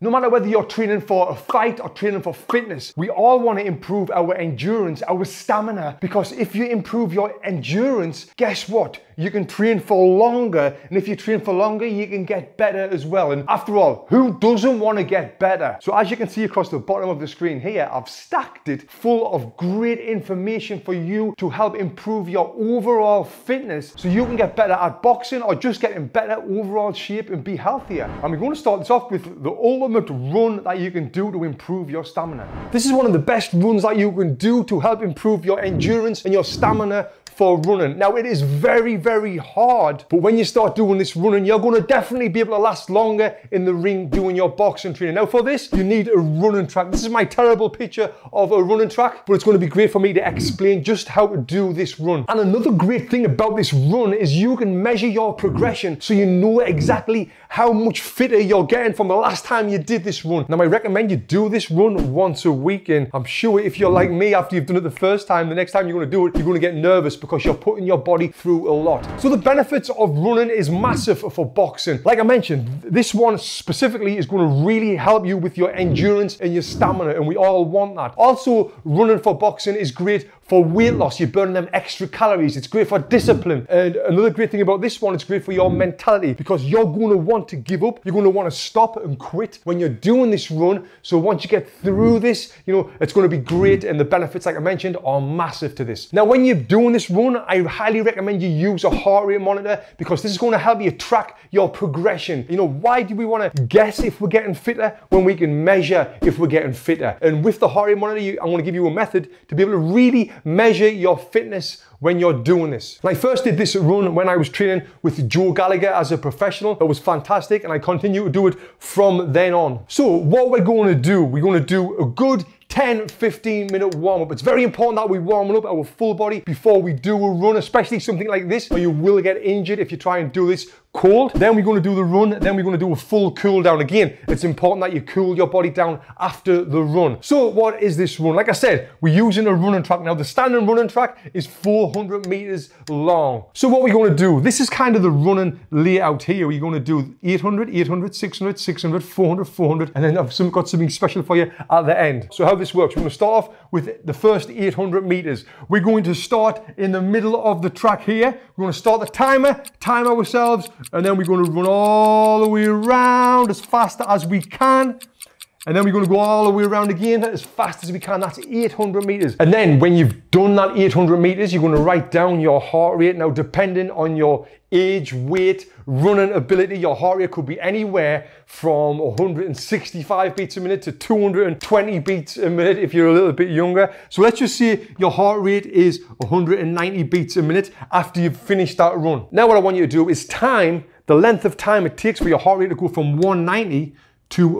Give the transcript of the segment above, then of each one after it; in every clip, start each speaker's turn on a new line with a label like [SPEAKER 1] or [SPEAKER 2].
[SPEAKER 1] No matter whether you're training for a fight or training for fitness, we all want to improve our endurance, our stamina, because if you improve your endurance, guess what? You can train for longer, and if you train for longer, you can get better as well. And after all, who doesn't want to get better? So as you can see across the bottom of the screen here, I've stacked it full of great information for you to help improve your overall fitness so you can get better at boxing or just get in better overall shape and be healthier. And we're going to start this off with the ultimate run that you can do to improve your stamina. This is one of the best runs that you can do to help improve your endurance and your stamina for running. Now it is very, very hard, but when you start doing this running, you're gonna definitely be able to last longer in the ring doing your boxing training. Now for this, you need a running track. This is my terrible picture of a running track, but it's gonna be great for me to explain just how to do this run. And another great thing about this run is you can measure your progression so you know exactly how much fitter you're getting from the last time you did this run. Now I recommend you do this run once a week and I'm sure if you're like me after you've done it the first time, the next time you're gonna do it, you're gonna get nervous because you're putting your body through a lot. So the benefits of running is massive for boxing. Like I mentioned, this one specifically is going to really help you with your endurance and your stamina, and we all want that. Also, running for boxing is great for weight loss, you're burning them extra calories. It's great for discipline. And another great thing about this one, it's great for your mentality because you're going to want to give up. You're going to want to stop and quit when you're doing this run. So once you get through this, you know, it's going to be great. And the benefits, like I mentioned, are massive to this. Now, when you're doing this run, I highly recommend you use a heart rate monitor because this is going to help you track your progression. You know, why do we want to guess if we're getting fitter when we can measure if we're getting fitter? And with the heart rate monitor, I'm going to give you a method to be able to really measure your fitness when you're doing this. And I first did this run when I was training with Joe Gallagher as a professional. It was fantastic and I continue to do it from then on. So what we're going to do, we're going to do a good 10, 15 minute warm up. It's very important that we warm up our full body before we do a run, especially something like this, or you will get injured if you try and do this cold. Then we're going to do the run. Then we're going to do a full cool down. Again, it's important that you cool your body down after the run. So what is this run? Like I said, we're using a running track. Now the standard running track is 400 meters long. So what we're going to do, this is kind of the running layout here. We're going to do 800, 800, 600, 600, 400, 400, and then I've got something special for you at the end. So how this works, we're going to start off with the first 800 meters. We're going to start in the middle of the track here. We're going to start the timer, time ourselves, and then we're going to run all the way around as fast as we can. And then we're going to go all the way around again as fast as we can. That's 800 meters. And then when you've done that 800 meters, you're going to write down your heart rate. Now, depending on your age, weight, running ability, your heart rate could be anywhere from 165 beats a minute to 220 beats a minute if you're a little bit younger. So let's just say your heart rate is 190 beats a minute after you've finished that run. Now what I want you to do is time the length of time it takes for your heart rate to go from 190 to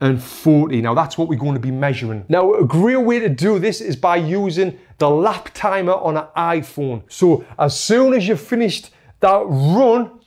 [SPEAKER 1] 140. Now that's what we're going to be measuring. Now a great way to do this is by using the lap timer on an iPhone. So as soon as you've finished that run,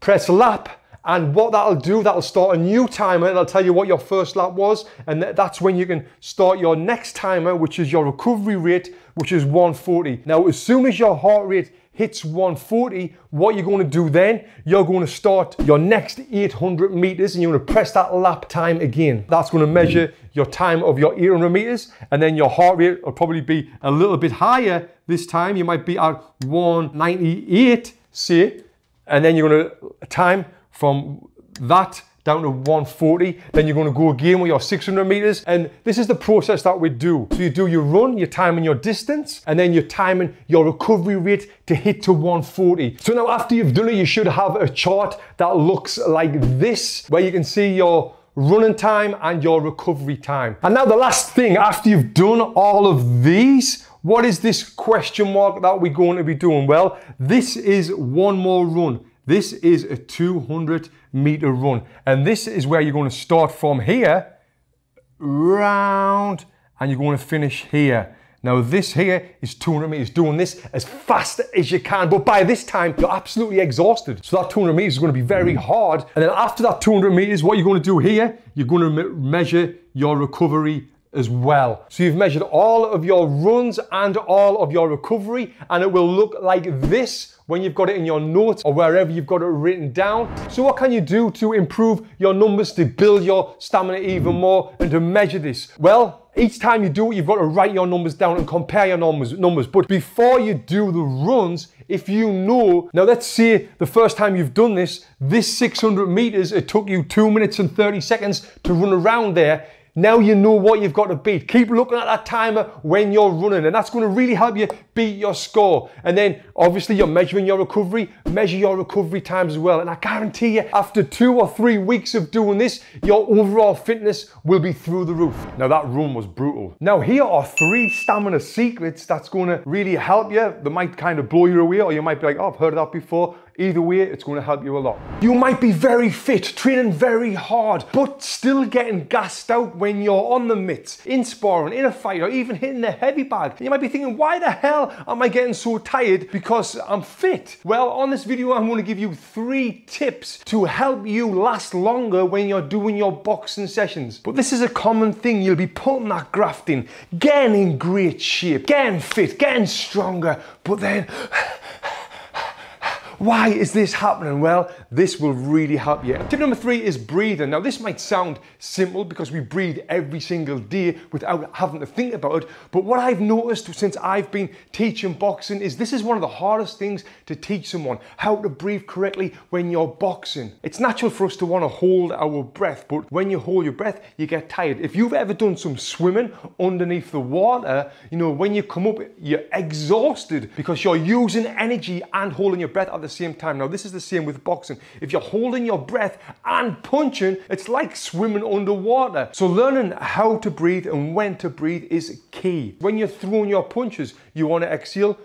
[SPEAKER 1] press lap and what that'll do, that'll start a new timer. It'll tell you what your first lap was. And that's when you can start your next timer, which is your recovery rate, which is 140. Now, as soon as your heart rate hits 140, what you're going to do then, you're going to start your next 800 meters and you're going to press that lap time again. That's going to measure your time of your 800 meters and then your heart rate will probably be a little bit higher this time. You might be at 198, say, and then you're going to time from that down to 140. Then you're going to go again with your 600 meters. And this is the process that we do. So you do your run, you're timing your distance, and then you're timing your recovery rate to hit to 140. So now after you've done it, you should have a chart that looks like this, where you can see your running time and your recovery time. And now the last thing, after you've done all of these, what is this question mark that we're going to be doing? Well, this is one more run. This is a 200 meter run. And this is where you're going to start from here, round, and you're going to finish here. Now this here is 200 meters, doing this as fast as you can, but by this time you're absolutely exhausted. So that 200 meters is going to be very hard. And then after that 200 meters, what you're going to do here, you're going to measure your recovery as well. So you've measured all of your runs and all of your recovery, and it will look like this when you've got it in your notes or wherever you've got it written down. So what can you do to improve your numbers, to build your stamina even more and to measure this? Well, each time you do it, you've got to write your numbers down and compare your numbers. numbers. But before you do the runs, if you know, now let's say the first time you've done this, this 600 meters, it took you two minutes and 30 seconds to run around there. Now you know what you've got to beat. Keep looking at that timer when you're running, and that's going to really help you beat your score. And then obviously you're measuring your recovery, measure your recovery times as well. And I guarantee you, after two or three weeks of doing this, your overall fitness will be through the roof. Now that run was brutal. Now here are three stamina secrets that's going to really help you. That might kind of blow you away, or you might be like, oh, I've heard of that before. Either way, it's going to help you a lot. You might be very fit, training very hard, but still getting gassed out when you're on the mitts, in sparring, in a fight, or even hitting the heavy bag. And you might be thinking, why the hell am I getting so tired because I'm fit? Well, on this video, I'm going to give you three tips to help you last longer when you're doing your boxing sessions. But this is a common thing. You'll be putting that graft in, getting in great shape, getting fit, getting stronger, but then why is this happening? Well, this will really help you. Tip number three is breathing. Now, this might sound simple because we breathe every single day without having to think about it. But what I've noticed since I've been teaching boxing is this is one of the hardest things to teach someone how to breathe correctly when you're boxing. It's natural for us to want to hold our breath, but when you hold your breath, you get tired. If you've ever done some swimming underneath the water, you know, when you come up, you're exhausted because you're using energy and holding your breath at the the same time. Now, this is the same with boxing. If you're holding your breath and punching, it's like swimming underwater. So learning how to breathe and when to breathe is key. When you're throwing your punches, you want to exhale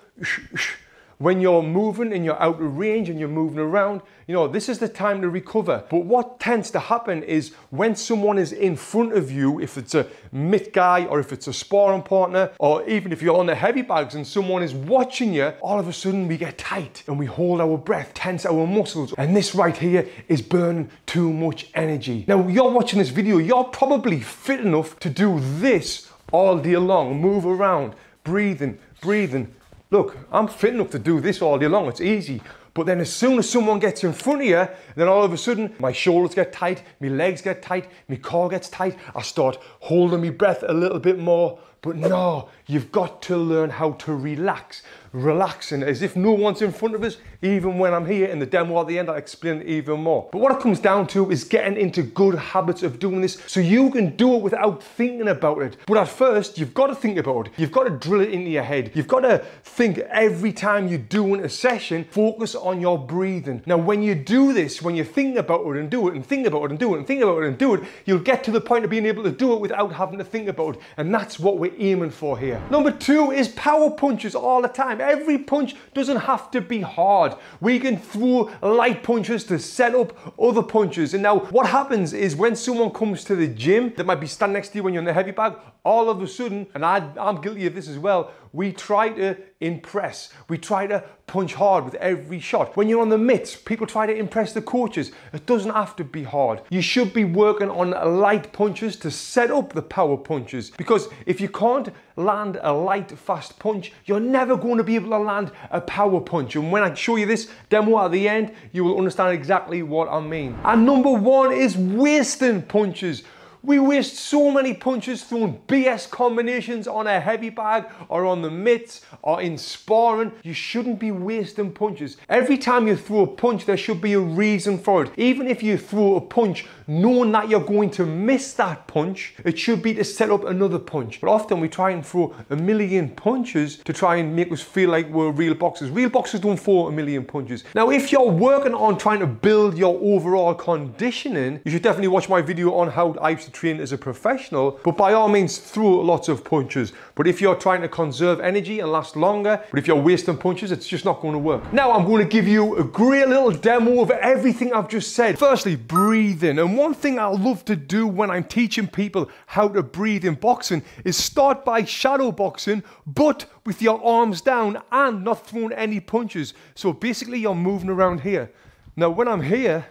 [SPEAKER 1] when you're moving and you're out of range and you're moving around, you know, this is the time to recover. But what tends to happen is when someone is in front of you, if it's a mitt guy or if it's a sparring partner, or even if you're on the heavy bags and someone is watching you, all of a sudden we get tight and we hold our breath, tense our muscles. And this right here is burning too much energy. Now, you're watching this video, you're probably fit enough to do this all day long, move around, breathing, breathing, Look, I'm fit enough to do this all day long, it's easy. But then as soon as someone gets in front of you, then all of a sudden my shoulders get tight, my legs get tight, my core gets tight, I start holding my breath a little bit more. But no, you've got to learn how to relax relaxing as if no one's in front of us. Even when I'm here in the demo at the end, I'll explain even more. But what it comes down to is getting into good habits of doing this so you can do it without thinking about it. But at first, you've got to think about it. You've got to drill it into your head. You've got to think every time you're doing a session, focus on your breathing. Now, when you do this, when you think about it and do it and think about it and do it and think about it and do it, you'll get to the point of being able to do it without having to think about it. And that's what we're aiming for here. Number two is power punches all the time. Every punch doesn't have to be hard. We can throw light punches to set up other punches. And now what happens is when someone comes to the gym that might be standing next to you when you're in the heavy bag, all of a sudden, and I, I'm guilty of this as well, we try to impress. We try to punch hard with every shot. When you're on the mitts, people try to impress the coaches. It doesn't have to be hard. You should be working on light punches to set up the power punches because if you can't land a light, fast punch, you're never going to be able to land a power punch. And when I show you this demo at the end, you will understand exactly what I mean. And number one is wasting punches. We waste so many punches throwing BS combinations on a heavy bag or on the mitts or in sparring. You shouldn't be wasting punches. Every time you throw a punch, there should be a reason for it. Even if you throw a punch knowing that you're going to miss that punch, it should be to set up another punch. But often we try and throw a million punches to try and make us feel like we're real boxers. Real boxers don't throw a million punches. Now, if you're working on trying to build your overall conditioning, you should definitely watch my video on how I used to train as a professional, but by all means throw lots of punches. But if you're trying to conserve energy and last longer, but if you're wasting punches, it's just not going to work. Now I'm going to give you a great little demo of everything I've just said. Firstly, breathing. And one thing I love to do when I'm teaching people how to breathe in boxing is start by shadow boxing, but with your arms down and not throwing any punches. So basically you're moving around here. Now when I'm here,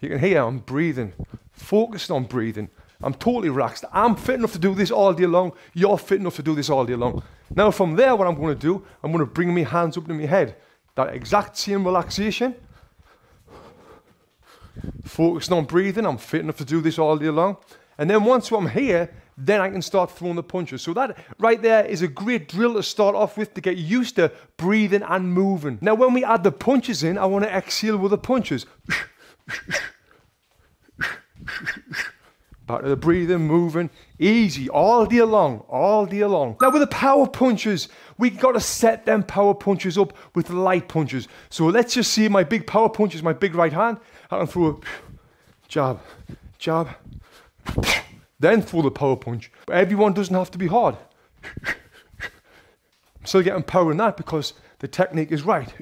[SPEAKER 1] you can hear I'm breathing focused on breathing. I'm totally relaxed. I'm fit enough to do this all day long. You're fit enough to do this all day long. Now from there, what I'm going to do, I'm going to bring my hands up to my head. That exact same relaxation. Focusing on breathing. I'm fit enough to do this all day long. And then once I'm here, then I can start throwing the punches. So that right there is a great drill to start off with to get used to breathing and moving. Now when we add the punches in, I want to exhale with the punches. Back to the breathing, moving, easy, all day long, all day long. Now with the power punches, we got to set them power punches up with light punches. So let's just see my big power punches, my big right hand. I throw a jab, jab, then throw the power punch. But everyone doesn't have to be hard. I'm still getting power in that because the technique is right.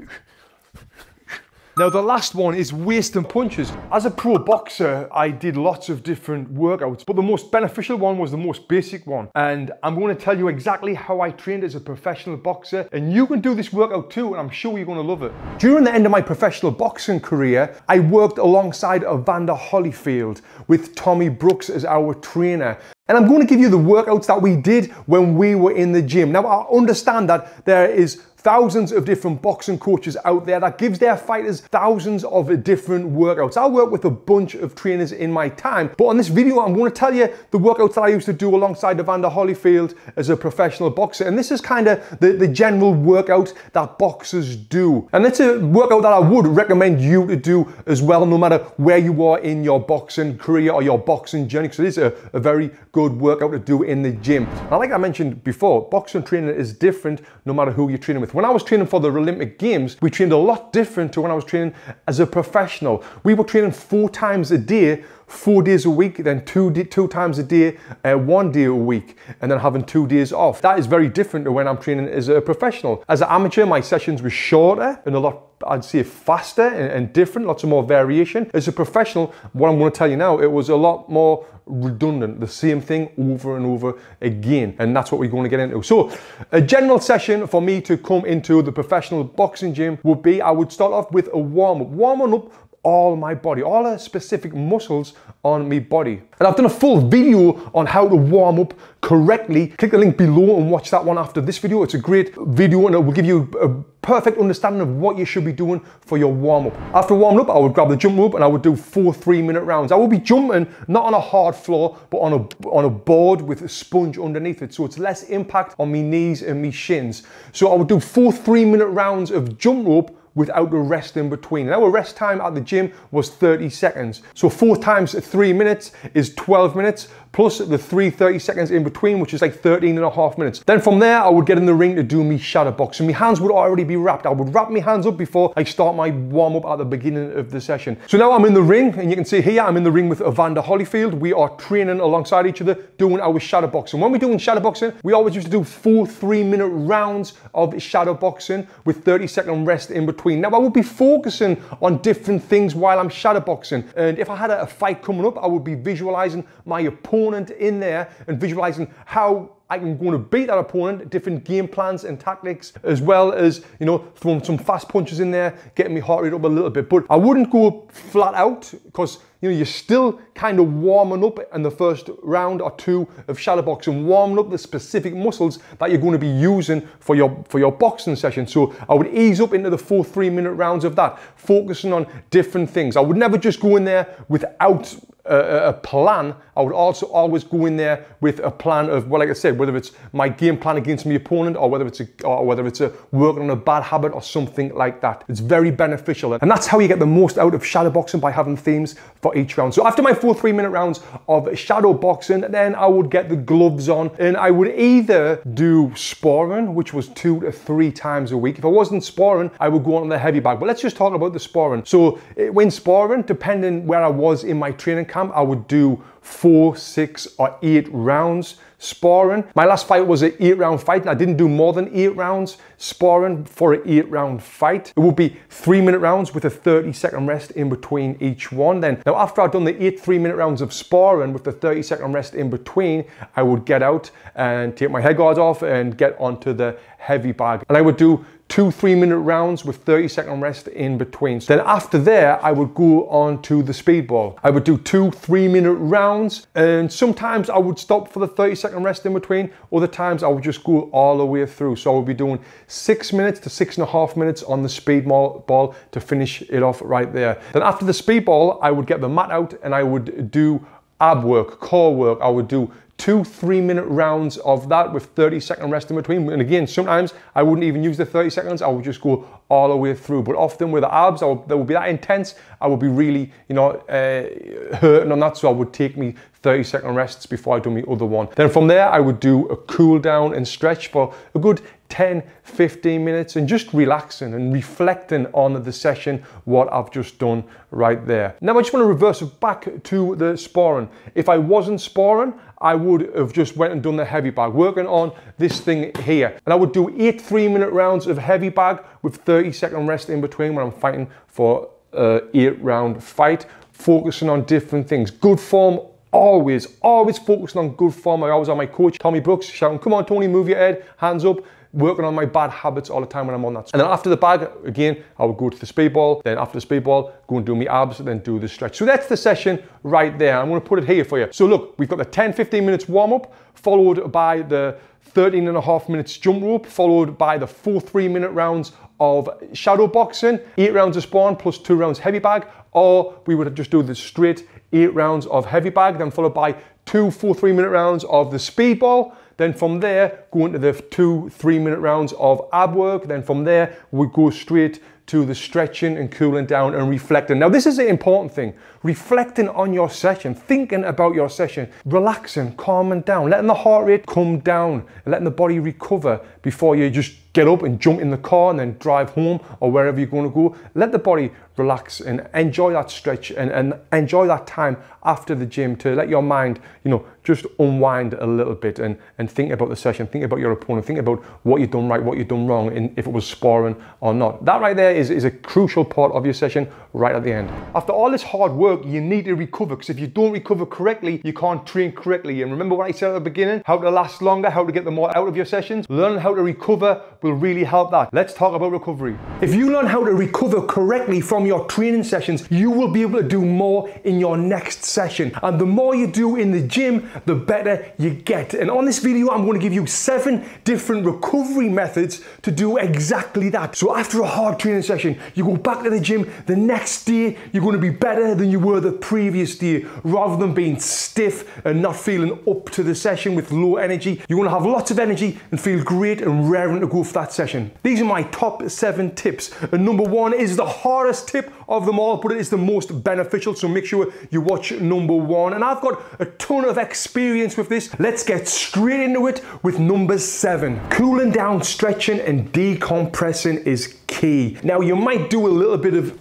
[SPEAKER 1] Now the last one is waist and punches. As a pro boxer, I did lots of different workouts, but the most beneficial one was the most basic one. And I'm going to tell you exactly how I trained as a professional boxer. And you can do this workout too, and I'm sure you're going to love it. During the end of my professional boxing career, I worked alongside Evander Holyfield with Tommy Brooks as our trainer. And I'm going to give you the workouts that we did when we were in the gym. Now, I understand that there is thousands of different boxing coaches out there that gives their fighters thousands of different workouts. I work with a bunch of trainers in my time, but on this video, I'm to tell you the workouts that I used to do alongside Evander Holyfield as a professional boxer. And this is kind of the, the general workout that boxers do. And it's a workout that I would recommend you to do as well, no matter where you are in your boxing career or your boxing journey, because it is a, a very good workout to do in the gym. Now, like I mentioned before, boxing training is different no matter who you're training with. When I was training for the Olympic Games, we trained a lot different to when I was training as a professional. We were training four times a day four days a week, then two, two times a day, uh, one day a week, and then having two days off. That is very different to when I'm training as a professional. As an amateur, my sessions were shorter and a lot I'd say faster and, and, different, lots of more variation. As a professional, what I'm going to tell you now, it was a lot more redundant, the same thing over and over again. And that's what we're going to get into. So a general session for me to come into the professional boxing gym would be, I would start off with a warm up. Warming up all my body, all the specific muscles on my body. And I've done a full video on how to warm up correctly. Click the link below and watch that one after this video. It's a great video and it will give you a perfect understanding of what you should be doing for your warm up. After warming up, I would grab the jump rope and I would do four three minute rounds. I would be jumping not on a hard floor, but on a, on a board with a sponge underneath it. So it's less impact on my knees and my shins. So I would do four three minute rounds of jump rope without a rest in between. And our rest time at the gym was 30 seconds. So four times three minutes is 12 minutes plus the three 30 seconds in between, which is like 13 and a half minutes. Then from there, I would get in the ring to do me shadow box. And my hands would already be wrapped. I would wrap my hands up before I start my warm up at the beginning of the session. So now I'm in the ring and you can see here, I'm in the ring with Evander Holyfield. We are training alongside each other, doing our shadow boxing. When we're doing shadow boxing, we always used to do four three minute rounds of shadow boxing with 30 second rest in between. Now I would be focusing on different things while I'm shadow boxing. And if I had a fight coming up, I would be visualizing my opponent opponent in there and visualizing how I'm going to beat that opponent, different game plans and tactics, as well as, you know, throwing some fast punches in there, getting my heart rate up a little bit. But I wouldn't go flat out because, you know, you're still kind of warming up in the first round or two of shadow boxing, warming up the specific muscles that you're going to be using for your, for your boxing session. So I would ease up into the four three minute rounds of that, focusing on different things. I would never just go in there without a, a, plan, I would also always go in there with a plan of, well, like I said, whether it's my game plan against my opponent or whether it's a, or whether it's a working on a bad habit or something like that. It's very beneficial. And that's how you get the most out of shadow boxing by having themes for each round. So after my four three minute rounds of shadow boxing, then I would get the gloves on and I would either do sparring, which was two to three times a week. If I wasn't sparring, I would go on the heavy bag. But let's just talk about the sparring. So eh, when sparring, depending where I was in my training camp, I would do four, six, or eight rounds sparring. My last fight was an eight round fight and I didn't do more than eight rounds sparring for an eight round fight. It would be three minute rounds with a 30 second rest in between each one. Then now after I'd done the eight three minute rounds of sparring with the 30 second rest in between, I would get out and take my head guards off and get onto the heavy bag. And I would do two three minute rounds with 30 second rest in between. Then after there, I would go on to the speedball. I would do two three minute rounds. And sometimes I would stop for the 30 second rest in between. Other times I would just go all the way through. So I would be doing six minutes to six and a half minutes on the speed ball to finish it off right there. Then after the speed ball, I would get the mat out and I would do ab work, core work. I would do two three minute rounds of that with 30 second rest in between. And again, sometimes I wouldn't even use the 30 seconds. I would just go all the way through. But often with the abs, would, they would be that intense. I would be really, you know, uh, hurting on that. So I would take me 30 second rests before I do my other one. Then from there, I would do a cool down and stretch for a good 10, 15 minutes and just relaxing and reflecting on the session, what I've just done right there. Now I just want to reverse back to the sparring. If I wasn't sparring, I would have just went and done the heavy bag, working on this thing here. And I would do eight three minute rounds of heavy bag with 30 second rest in between when I'm fighting for a eight round fight, focusing on different things. Good form always, always focusing on good form. I always have my coach, Tommy Brooks, shouting, come on, Tony, move your head, hands up working on my bad habits all the time when I'm on that. And then after the bag, again, I would go to the speedball. Then after the speedball, go and do my abs, then do the stretch. So that's the session right there. I'm gonna put it here for you. So look, we've got the 10, 15 minutes warm up, followed by the 13 and a half minutes jump rope, followed by the four three minute rounds of shadow boxing, eight rounds of sparring plus two rounds heavy bag, or we would just do the straight eight rounds of heavy bag, then followed by two four three minute rounds of the speedball, then from there, go into the two, three minute rounds of ab work. Then from there, we go straight to the stretching and cooling down and reflecting. Now, this is the important thing reflecting on your session, thinking about your session, relaxing, calming down, letting the heart rate come down, letting the body recover before you just get up and jump in the car and then drive home or wherever you're going to go. Let the body relax and enjoy that stretch and, and enjoy that time after the gym to let your mind, you know, just unwind a little bit and, and think about the session, think about your opponent, think about what you've done right, what you've done wrong, and if it was sparring or not. That right there is, is a crucial part of your session right at the end. After all this hard work, you need to recover because if you don't recover correctly, you can't train correctly. And remember what I said at the beginning, how to last longer, how to get the more out of your sessions? Learning how to recover will really help that. Let's talk about recovery. If you learn how to recover correctly from your training sessions, you will be able to do more in your next session. And the more you do in the gym, the better you get. And on this video, I'm going to give you seven different recovery methods to do exactly that. So after a hard training session, you go back to the gym, the next day, you're going to be better than you were the previous day. Rather than being stiff and not feeling up to the session with low energy, you're going to have lots of energy and feel great and raring to go for that session. These are my top seven tips. And number one is the hardest tip of them all, but it is the most beneficial. So make sure you watch number one. And I've got a ton of experience with this. Let's get straight into it with number seven. Cooling down, stretching, and decompressing is key. Now, you might do a little bit of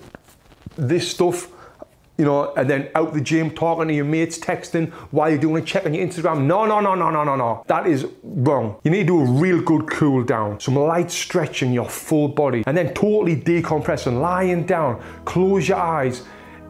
[SPEAKER 1] this stuff you know, and then out the gym talking to your mates, texting while you're doing a check on your Instagram. No, no, no, no, no, no, no. That is wrong. You need to do a real good cool down, some light stretching your full body, and then totally decompressing, lying down, close your eyes,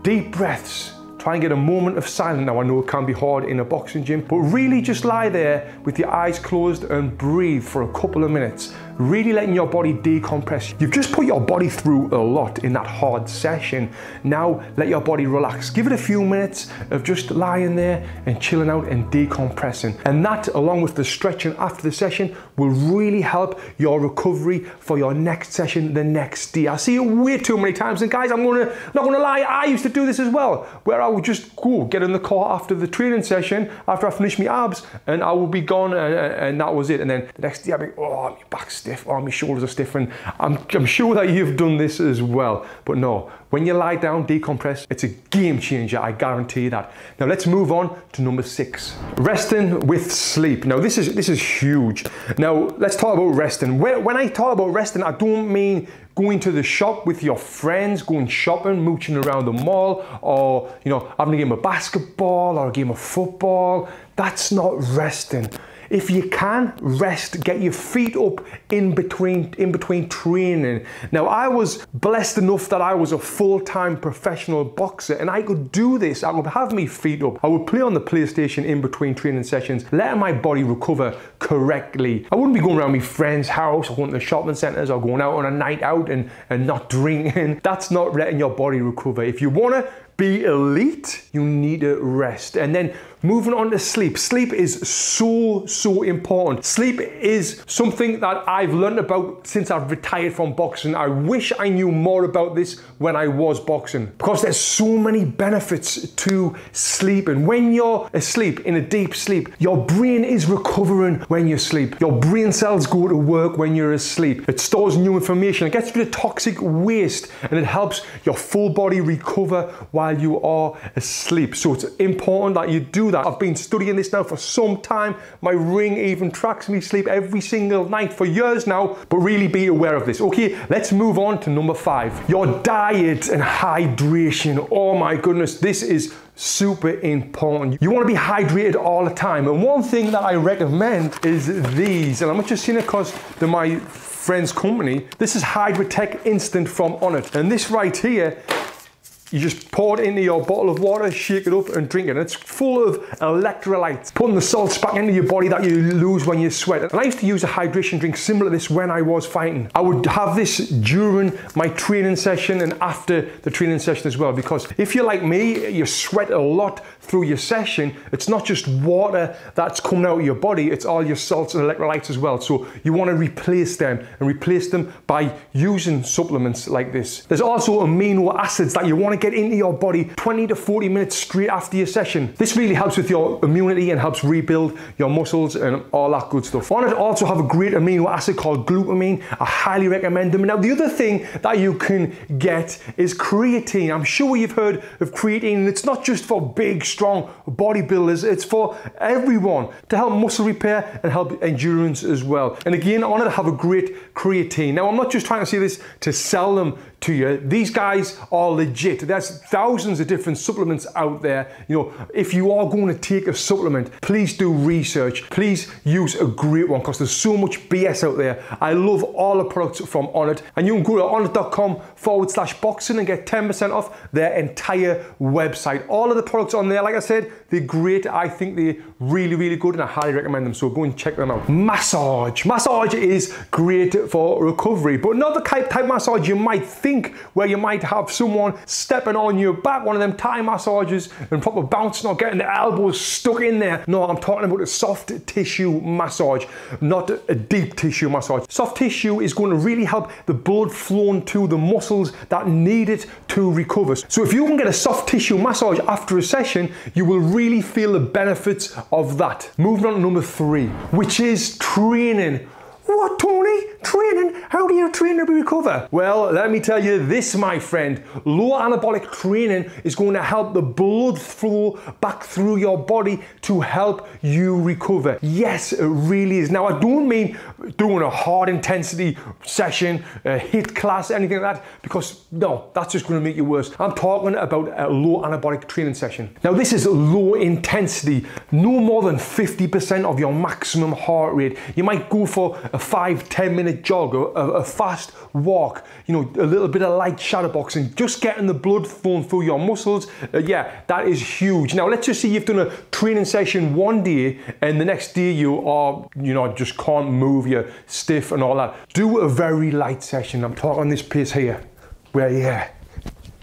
[SPEAKER 1] deep breaths. Try and get a moment of silence. Now, I know it can be hard in a boxing gym, but really just lie there with your eyes closed and breathe for a couple of minutes really letting your body decompress. You've just put your body through a lot in that hard session. Now let your body relax. Give it a few minutes of just lying there and chilling out and decompressing. And that, along with the stretching after the session, will really help your recovery for your next session the next day. I see it way too many times. And guys, I'm gonna not gonna lie, I used to do this as well, where I would just go get in the car after the training session, after I finished my abs, and I would be gone, and, and that was it. And then the next day I'd be, oh, my back's stiff, oh, my shoulders are stiff, and I'm, I'm sure that you've done this as well. But no, when you lie down, decompress, it's a game changer, I guarantee that. Now let's move on to number six. Resting with sleep. Now this is this is huge. Now let's talk about resting. When I talk about resting, I don't mean going to the shop with your friends, going shopping, mooching around the mall, or you know, having a game of basketball or a game of football. That's not resting. If you can, rest, get your feet up in between, in between training. Now, I was blessed enough that I was a full-time professional boxer and I could do this. I would have my feet up. I would play on the PlayStation in between training sessions, letting my body recover correctly. I wouldn't be going around my friend's house or going to the shopping centres or going out on a night out and, and not drinking. That's not letting your body recover. If you want to be elite, you need to rest. And then moving on to sleep. Sleep is so, so important. Sleep is something that I've learned about since I've retired from boxing. I wish I knew more about this when I was boxing because there's so many benefits to sleep. And when you're asleep, in a deep sleep, your brain is recovering when you sleep. Your brain cells go to work when you're asleep. It stores new information, it gets rid of toxic waste, and it helps your full body recover while you are asleep. So it's important that you do that. I've been studying this now for some time. My ring even tracks me sleep every single night for years now, but really be aware of this. Okay, let's move on to number five. Your diet and hydration. Oh my goodness, this is super important. You want to be hydrated all the time. And one thing that I recommend is these. And I'm not just saying it because they're my friend's company. This is Hydratec Instant from Onnit. And this right here you just pour it into your bottle of water, shake it up and drink it. And it's full of electrolytes, putting the salts back into your body that you lose when you sweat. And I used to use a hydration drink similar to this when I was fighting. I would have this during my training session and after the training session as well. Because if you're like me, you sweat a lot through your session, it's not just water that's coming out of your body, it's all your salts and electrolytes as well. So you want to replace them and replace them by using supplements like this. There's also amino acids that you want to get into your body 20 to 40 minutes straight after your session. This really helps with your immunity and helps rebuild your muscles and all that good stuff. Onnit also have a great amino acid called glutamine. I highly recommend them. Now, the other thing that you can get is creatine. I'm sure you've heard of creatine. It's not just for big, strong bodybuilders, it's for everyone to help muscle repair and help endurance as well. And again, Onnit have a great creatine. Now, I'm not just trying to say this to sell them to you. These guys are legit. There's thousands of different supplements out there. You know, if you are going to take a supplement, please do research. Please use a great one because there's so much BS out there. I love all the products from Onnit, and you can go to onnit.com forward slash boxing and get 10% off their entire website. All of the products on there, like I said, they're great. I think they're really, really good, and I highly recommend them. So go and check them out. Massage. Massage is great for recovery, but not the type, type massage you might think where you might have someone stepping on your back, one of them Thai massages and proper bouncing or getting the elbows stuck in there. No, I'm talking about a soft tissue massage, not a deep tissue massage. Soft tissue is going to really help the blood flowing to the muscles that need it to recover. So if you can get a soft tissue massage after a session, you will really feel the benefits of that. To number three, which is training. What, Tony? Training? How do you train to recover? Well, let me tell you this, my friend. Low anabolic training is going to help the blood flow back through your body to help you recover. Yes, it really is. Now, I don't mean doing a hard intensity session, a HIIT class, anything like that, because no, that's just going to make you worse. I'm talking about a low anabolic training session. Now, this is low intensity, no more than 50% of your maximum heart rate. You might go for a five, 10 minute jog, a, a fast walk, you know, a little bit of light shadowboxing, just getting the blood flowing through your muscles. Uh, yeah, that is huge. Now, let's just say you've done a training session one day and the next day you are, you know, just can't move, you're stiff and all that. Do a very light session. I'm talking this piece here, where, yeah,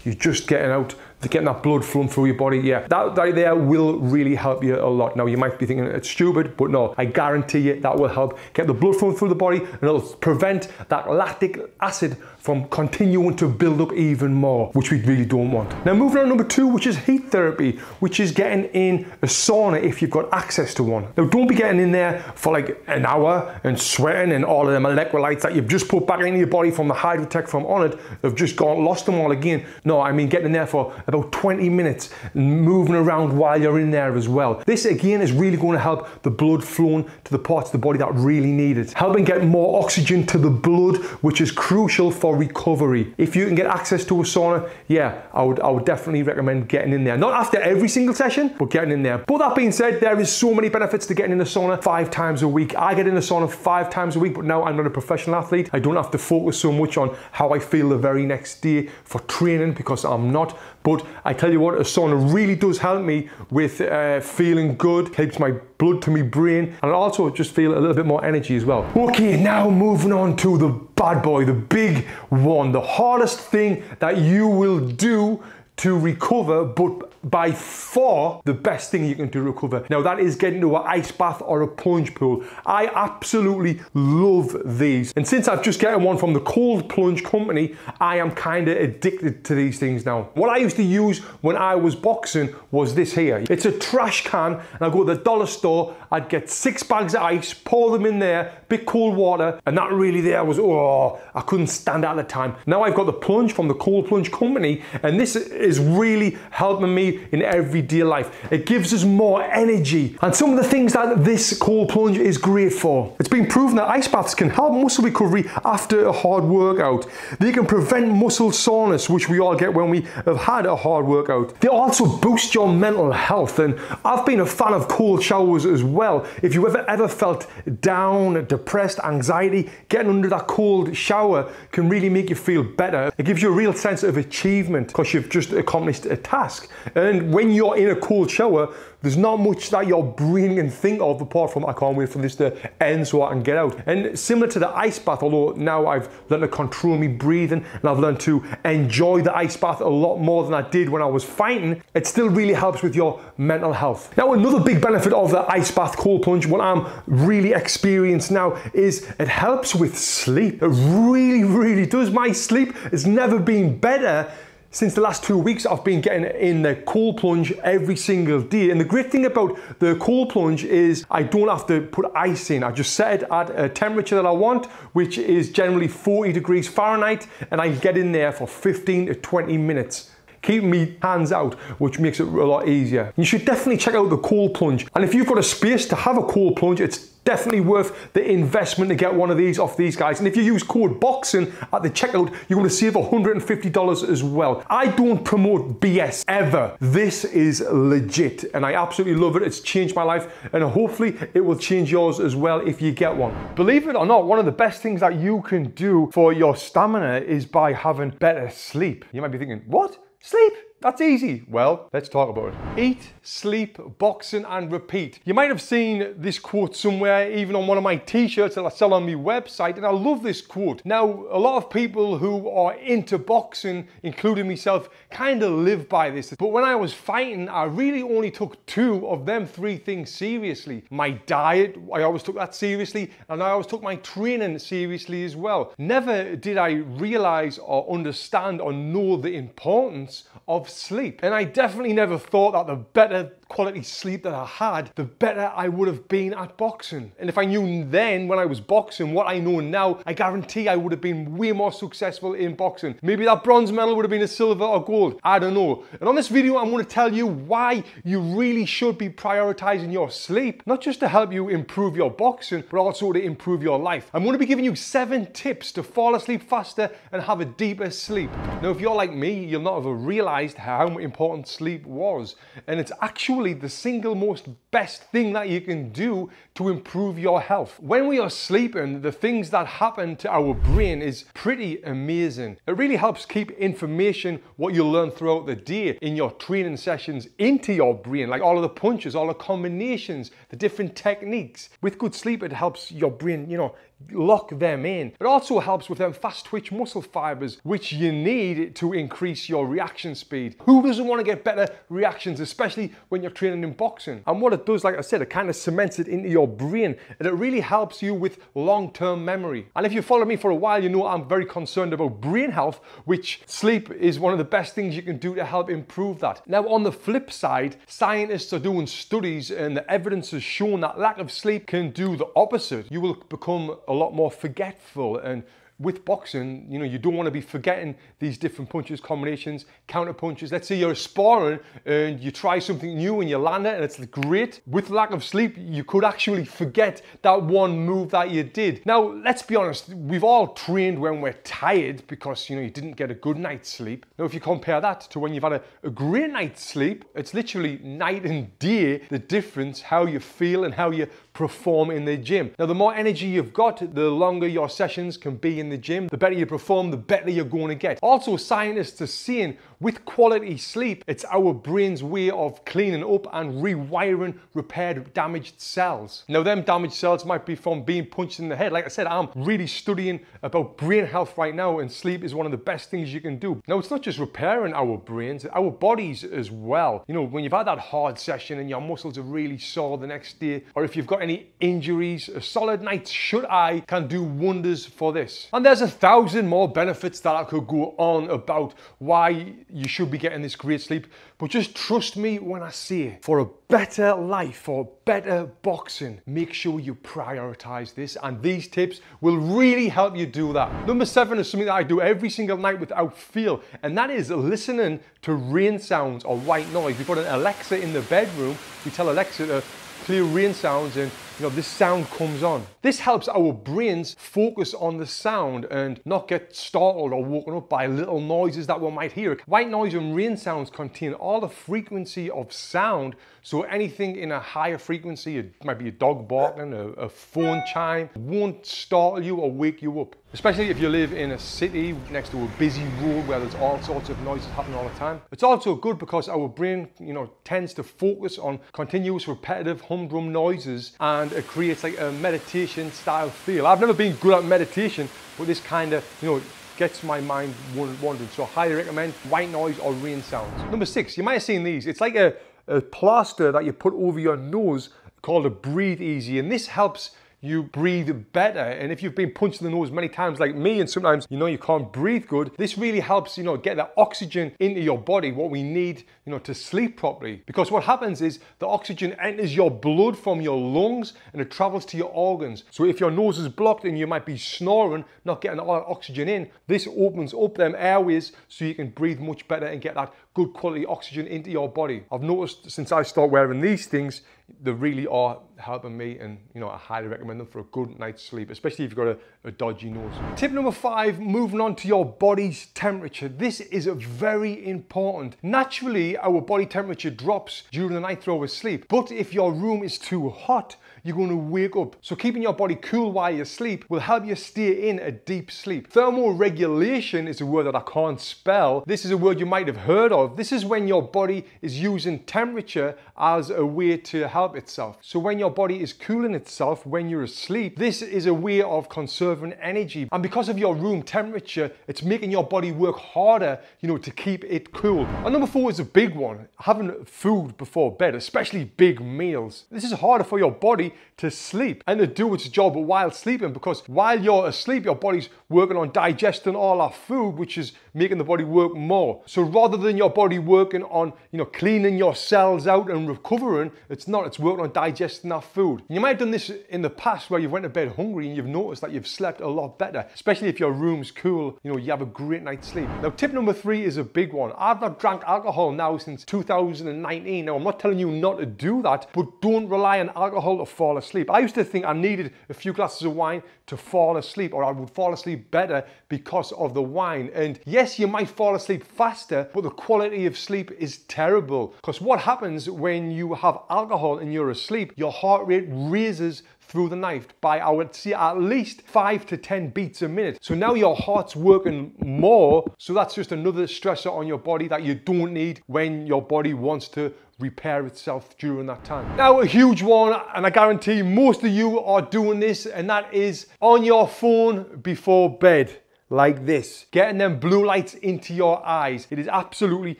[SPEAKER 1] you're just getting out getting that blood flowing through your body, yeah, that right there will really help you a lot. Now, you might be thinking it's stupid, but no, I guarantee you that will help get the blood flowing through the body and it'll prevent that lactic acid from continuing to build up even more, which we really don't want. Now, moving on number two, which is heat therapy, which is getting in a sauna if you've got access to one. Now, don't be getting in there for like an hour and sweating and all of them electrolytes that you've just put back into your body from the Hydratec from Onnit have just gone, lost them all again. No, I mean getting in there for about 20 minutes, moving around while you're in there as well. This again is really going to help the blood flowing to the parts of the body that really need it, helping get more oxygen to the blood, which is crucial for recovery. If you can get access to a sauna, yeah, I would, I would definitely recommend getting in there. Not after every single session, but getting in there. But that being said, there is so many benefits to getting in the sauna five times a week. I get in the sauna five times a week, but now I'm not a professional athlete. I don't have to focus so much on how I feel the very next day for training because I'm not. But I tell you what, a sauna really does help me with uh, feeling good, helps my blood to my brain, and I also just feel a little bit more energy as well. Okay, now moving on to the bad boy, the big one, the hardest thing that you will do to recover, but by far the best thing you can do to recover. Now that is getting to an ice bath or a plunge pool. I absolutely love these. And since I've just gotten one from the Cold Plunge company, I am kind of addicted to these things now. What I used to use when I was boxing was this here. It's a trash can and I go to the dollar store, I'd get six bags of ice, pour them in there, bit cold water, and that really there was, oh, I couldn't stand at the time. Now I've got the plunge from the Cold Plunge company and this is really helping me in everyday life. It gives us more energy. And some of the things that this Cold Plunge is great for. It's been proven that ice baths can help muscle recovery after a hard workout. They can prevent muscle soreness, which we all get when we have had a hard workout. They also boost your mental health. And I've been a fan of cold showers as well. If you ever ever felt down, depressed, anxiety, getting under that cold shower can really make you feel better. It gives you a real sense of achievement because you've just accomplished a task. And when you're in a cold shower, there's not much that your brain can think of apart from I can't wait for this to end so I can get out. And similar to the ice bath, although now I've learned to control my breathing and I've learned to enjoy the ice bath a lot more than I did when I was fighting, it still really helps with your mental health. Now, another big benefit of the ice bath cold plunge, what I'm really experienced now, is it helps with sleep. It really, really does. My sleep has never been better since the last two weeks, I've been getting in the cold plunge every single day. And the great thing about the cold plunge is I don't have to put ice in. I just set it at a temperature that I want, which is generally 40 degrees Fahrenheit, and I get in there for 15 to 20 minutes keeping me hands out, which makes it a lot easier. You should definitely check out the cold plunge. And if you've got a space to have a cold plunge, it's definitely worth the investment to get one of these off these guys. And if you use code BOXING at the checkout, you're going to save $150 as well. I don't promote BS ever. This is legit and I absolutely love it. It's changed my life and hopefully it will change yours as well if you get one. Believe it or not, one of the best things that you can do for your stamina is by having better sleep. You might be thinking, what? Sleep? That's easy. Well, let's talk about it. Eat, sleep, boxing, and repeat. You might have seen this quote somewhere, even on one of my t-shirts that I sell on my website, and I love this quote. Now, a lot of people who are into boxing, including myself, kind of live by this. But when I was fighting, I really only took two of them three things seriously. My diet, I always took that seriously, and I always took my training seriously as well. Never did I realize or understand or know the importance of sleep. And I definitely never thought that the better quality sleep that I had, the better I would have been at boxing. And if I knew then when I was boxing what I know now, I guarantee I would have been way more successful in boxing. Maybe that bronze medal would have been a silver or gold. I don't know. And on this video, I'm going to tell you why you really should be prioritizing your sleep, not just to help you improve your boxing, but also to improve your life. I'm going to be giving you seven tips to fall asleep faster and have a deeper sleep. Now, if you're like me, you'll not have realized how important sleep was. And it's actually truly the single most best thing that you can do to improve your health. When we are sleeping, the things that happen to our brain is pretty amazing. It really helps keep information, what you learn throughout the day in your training sessions into your brain, like all of the punches, all the combinations, the different techniques. With good sleep, it helps your brain, you know, lock them in. It also helps with them fast twitch muscle fibers, which you need to increase your reaction speed. Who doesn't want to get better reactions, especially when you're training in boxing? And what it does, like I said, it kind of cements it into your brain and it really helps you with long-term memory. And if you follow me for a while, you know I'm very concerned about brain health, which sleep is one of the best things you can do to help improve that. Now, on the flip side, scientists are doing studies and the evidence has shown that lack of sleep can do the opposite. You will become a lot more forgetful and with boxing, you know, you don't want to be forgetting these different punches, combinations, counter punches. Let's say you're sparring and you try something new and you land it and it's great. With lack of sleep, you could actually forget that one move that you did. Now, let's be honest, we've all trained when we're tired because, you know, you didn't get a good night's sleep. Now, if you compare that to when you've had a, a great night's sleep, it's literally night and day, the difference, how you feel and how you perform in the gym. Now, the more energy you've got, the longer your sessions can be in the gym, the better you perform, the better you're going to get. Also, scientists are seeing With quality sleep, it's our brain's way of cleaning up and rewiring repaired damaged cells. Now, them damaged cells might be from being punched in the head. Like I said, I'm really studying about brain health right now, and sleep is one of the best things you can do. Now, it's not just repairing our brains, our bodies as well. You know, when you've had that hard session and your muscles are really sore the next day, or if you've got any injuries, a solid night's shut eye can do wonders for this. And there's a thousand more benefits that I could go on about why you should be getting this great sleep, but just trust me when I say it. for a better life, for better boxing, make sure you prioritize this. And these tips will really help you do that. Number seven is something that I do every single night without fail, and that is listening to rain sounds or white noise. We've got an Alexa in the bedroom. We tell Alexa to clear rain sounds and you know, this sound comes on. This helps our brains focus on the sound and not get startled or woken up by little noises that one might hear. White noise and rain sounds contain all the frequency of sound, so anything in a higher frequency, it might be a dog barking, a, a phone chime, won't startle you or wake you up. Especially if you live in a city next to a busy road where there's all sorts of noises happening all the time. It's also good because our brain, you know, tends to focus on continuous repetitive humdrum noises and and it creates like a meditation style feel. I've never been good at meditation, but this kind of, you know, gets my mind wandering. So I highly recommend white noise or rain sounds. Number six, you might have seen these. It's like a, a plaster that you put over your nose called a breathe easy. And this helps you breathe better. And if you've been punched in the nose many times like me and sometimes you know you can't breathe good, this really helps, you know, get that oxygen into your body, what we need, you know, to sleep properly. Because what happens is the oxygen enters your blood from your lungs and it travels to your organs. So if your nose is blocked and you might be snoring, not getting all that oxygen in, this opens up them airways so you can breathe much better and get that good quality oxygen into your body. I've noticed since I start wearing these things, they really are helping me and you know I highly recommend them for a good night's sleep especially if you've got a, a, dodgy nose. Tip number five moving on to your body's temperature this is a very important. Naturally our body temperature drops during the night through sleep but if your room is too hot you're going to wake up. So keeping your body cool while you sleep will help you stay in a deep sleep. Thermoregulation is a word that I can't spell. This is a word you might have heard of. This is when your body is using temperature as a way to help itself. So when your body is cooling itself when you're asleep, this is a way of conserving energy. And because of your room temperature, it's making your body work harder, you know, to keep it cool. And number four is a big one, having food before bed, especially big meals. This is harder for your body to sleep and to do its job while sleeping because while you're asleep, your body's working on digesting all our food, which is making the body work more. So rather than your body working on, you know, cleaning your cells out and recovering, it's not, it's working on digesting that food. You might have done this in the past where you've went to bed hungry and you've noticed that you've slept a lot better, especially if your room's cool, you know, you have a great night's sleep. Now, tip number three is a big one. I've not drank alcohol now since 2019. Now, I'm not telling you not to do that, but don't rely on alcohol to fall asleep. I used to think I needed a few glasses of wine to fall asleep or I would fall asleep better because of the wine. And yes, you might fall asleep faster, but the quality of sleep is terrible. Because what happens when you have alcohol and you're asleep, your heart rate raises through the night by I would say at least five to 10 beats a minute. So now your heart's working more. So that's just another stressor on your body that you don't need when your body wants to repair itself during that time. Now a huge one, and I guarantee most of you are doing this, and that is on your phone before bed like this, getting them blue lights into your eyes. It is absolutely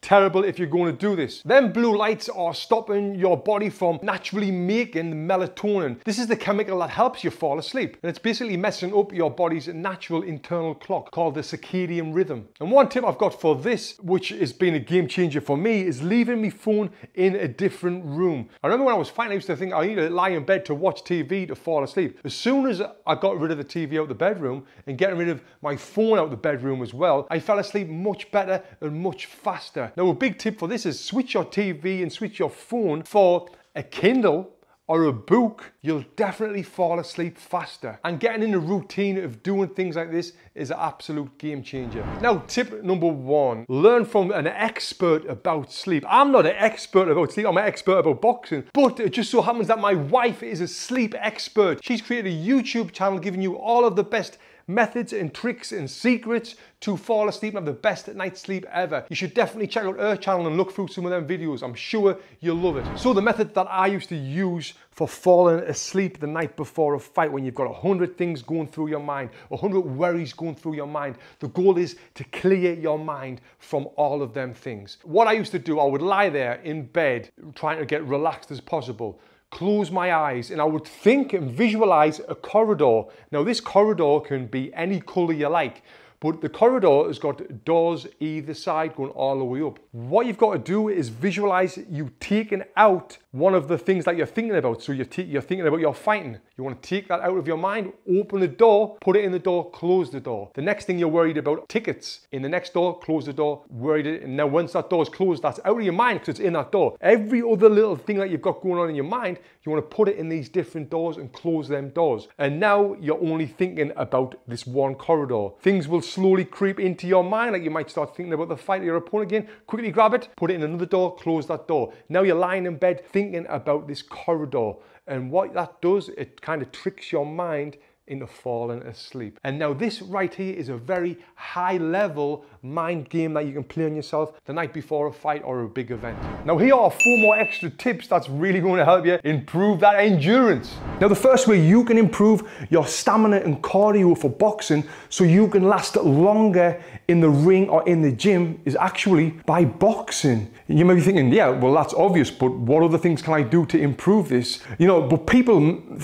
[SPEAKER 1] terrible if you're going to do this. Then blue lights are stopping your body from naturally making melatonin. This is the chemical that helps you fall asleep. And it's basically messing up your body's natural internal clock called the circadian rhythm. And one tip I've got for this, which has been a game changer for me, is leaving my phone in a different room. I remember when I was fighting, I used to think I need to lie in bed to watch TV to fall asleep. As soon as I got rid of the TV out the bedroom and getting rid of my phone out the bedroom as well, I fell asleep much better and much faster. Now a big tip for this is switch your TV and switch your phone for a Kindle or a book, you'll definitely fall asleep faster. And getting in a routine of doing things like this is an absolute game changer. Now, tip number one, learn from an expert about sleep. I'm not an expert about sleep, I'm an expert about boxing, but it just so happens that my wife is a sleep expert. She's created a YouTube channel giving you all of the best methods and tricks and secrets to fall asleep and have the best night's sleep ever. You should definitely check out her channel and look through some of them videos. I'm sure you'll love it. So the method that I used to use for falling asleep the night before a fight when you've got a hundred things going through your mind, a hundred worries going through your mind. The goal is to clear your mind from all of them things. What I used to do, I would lie there in bed trying to get relaxed as possible close my eyes and I would think and visualize a corridor. Now this corridor can be any color you like, but the corridor has got doors either side going all the way up. What you've got to do is visualize you taking out one of the things that you're thinking about. So you're, you're thinking about your fighting. You want to take that out of your mind, open the door, put it in the door, close the door. The next thing you're worried about, tickets. In the next door, close the door, worried. And now once that door is closed, that's out of your mind because it's in that door. Every other little thing that you've got going on in your mind, you want to put it in these different doors and close them doors. And now you're only thinking about this one corridor. Things will slowly creep into your mind. Like you might start thinking about the fight of your opponent again. Quickly grab it, put it in another door, close that door. Now you're lying in bed thinking about this corridor. And what that does, it kind of tricks your mind into falling asleep. And now this right here is a very high level mind game that you can play on yourself the night before a fight or a big event. Now here are four more extra tips that's really going to help you improve that endurance. Now the first way you can improve your stamina and cardio for boxing so you can last longer in the ring or in the gym is actually by boxing. You may be thinking, yeah, well that's obvious, but what other things can I do to improve this? You know, but people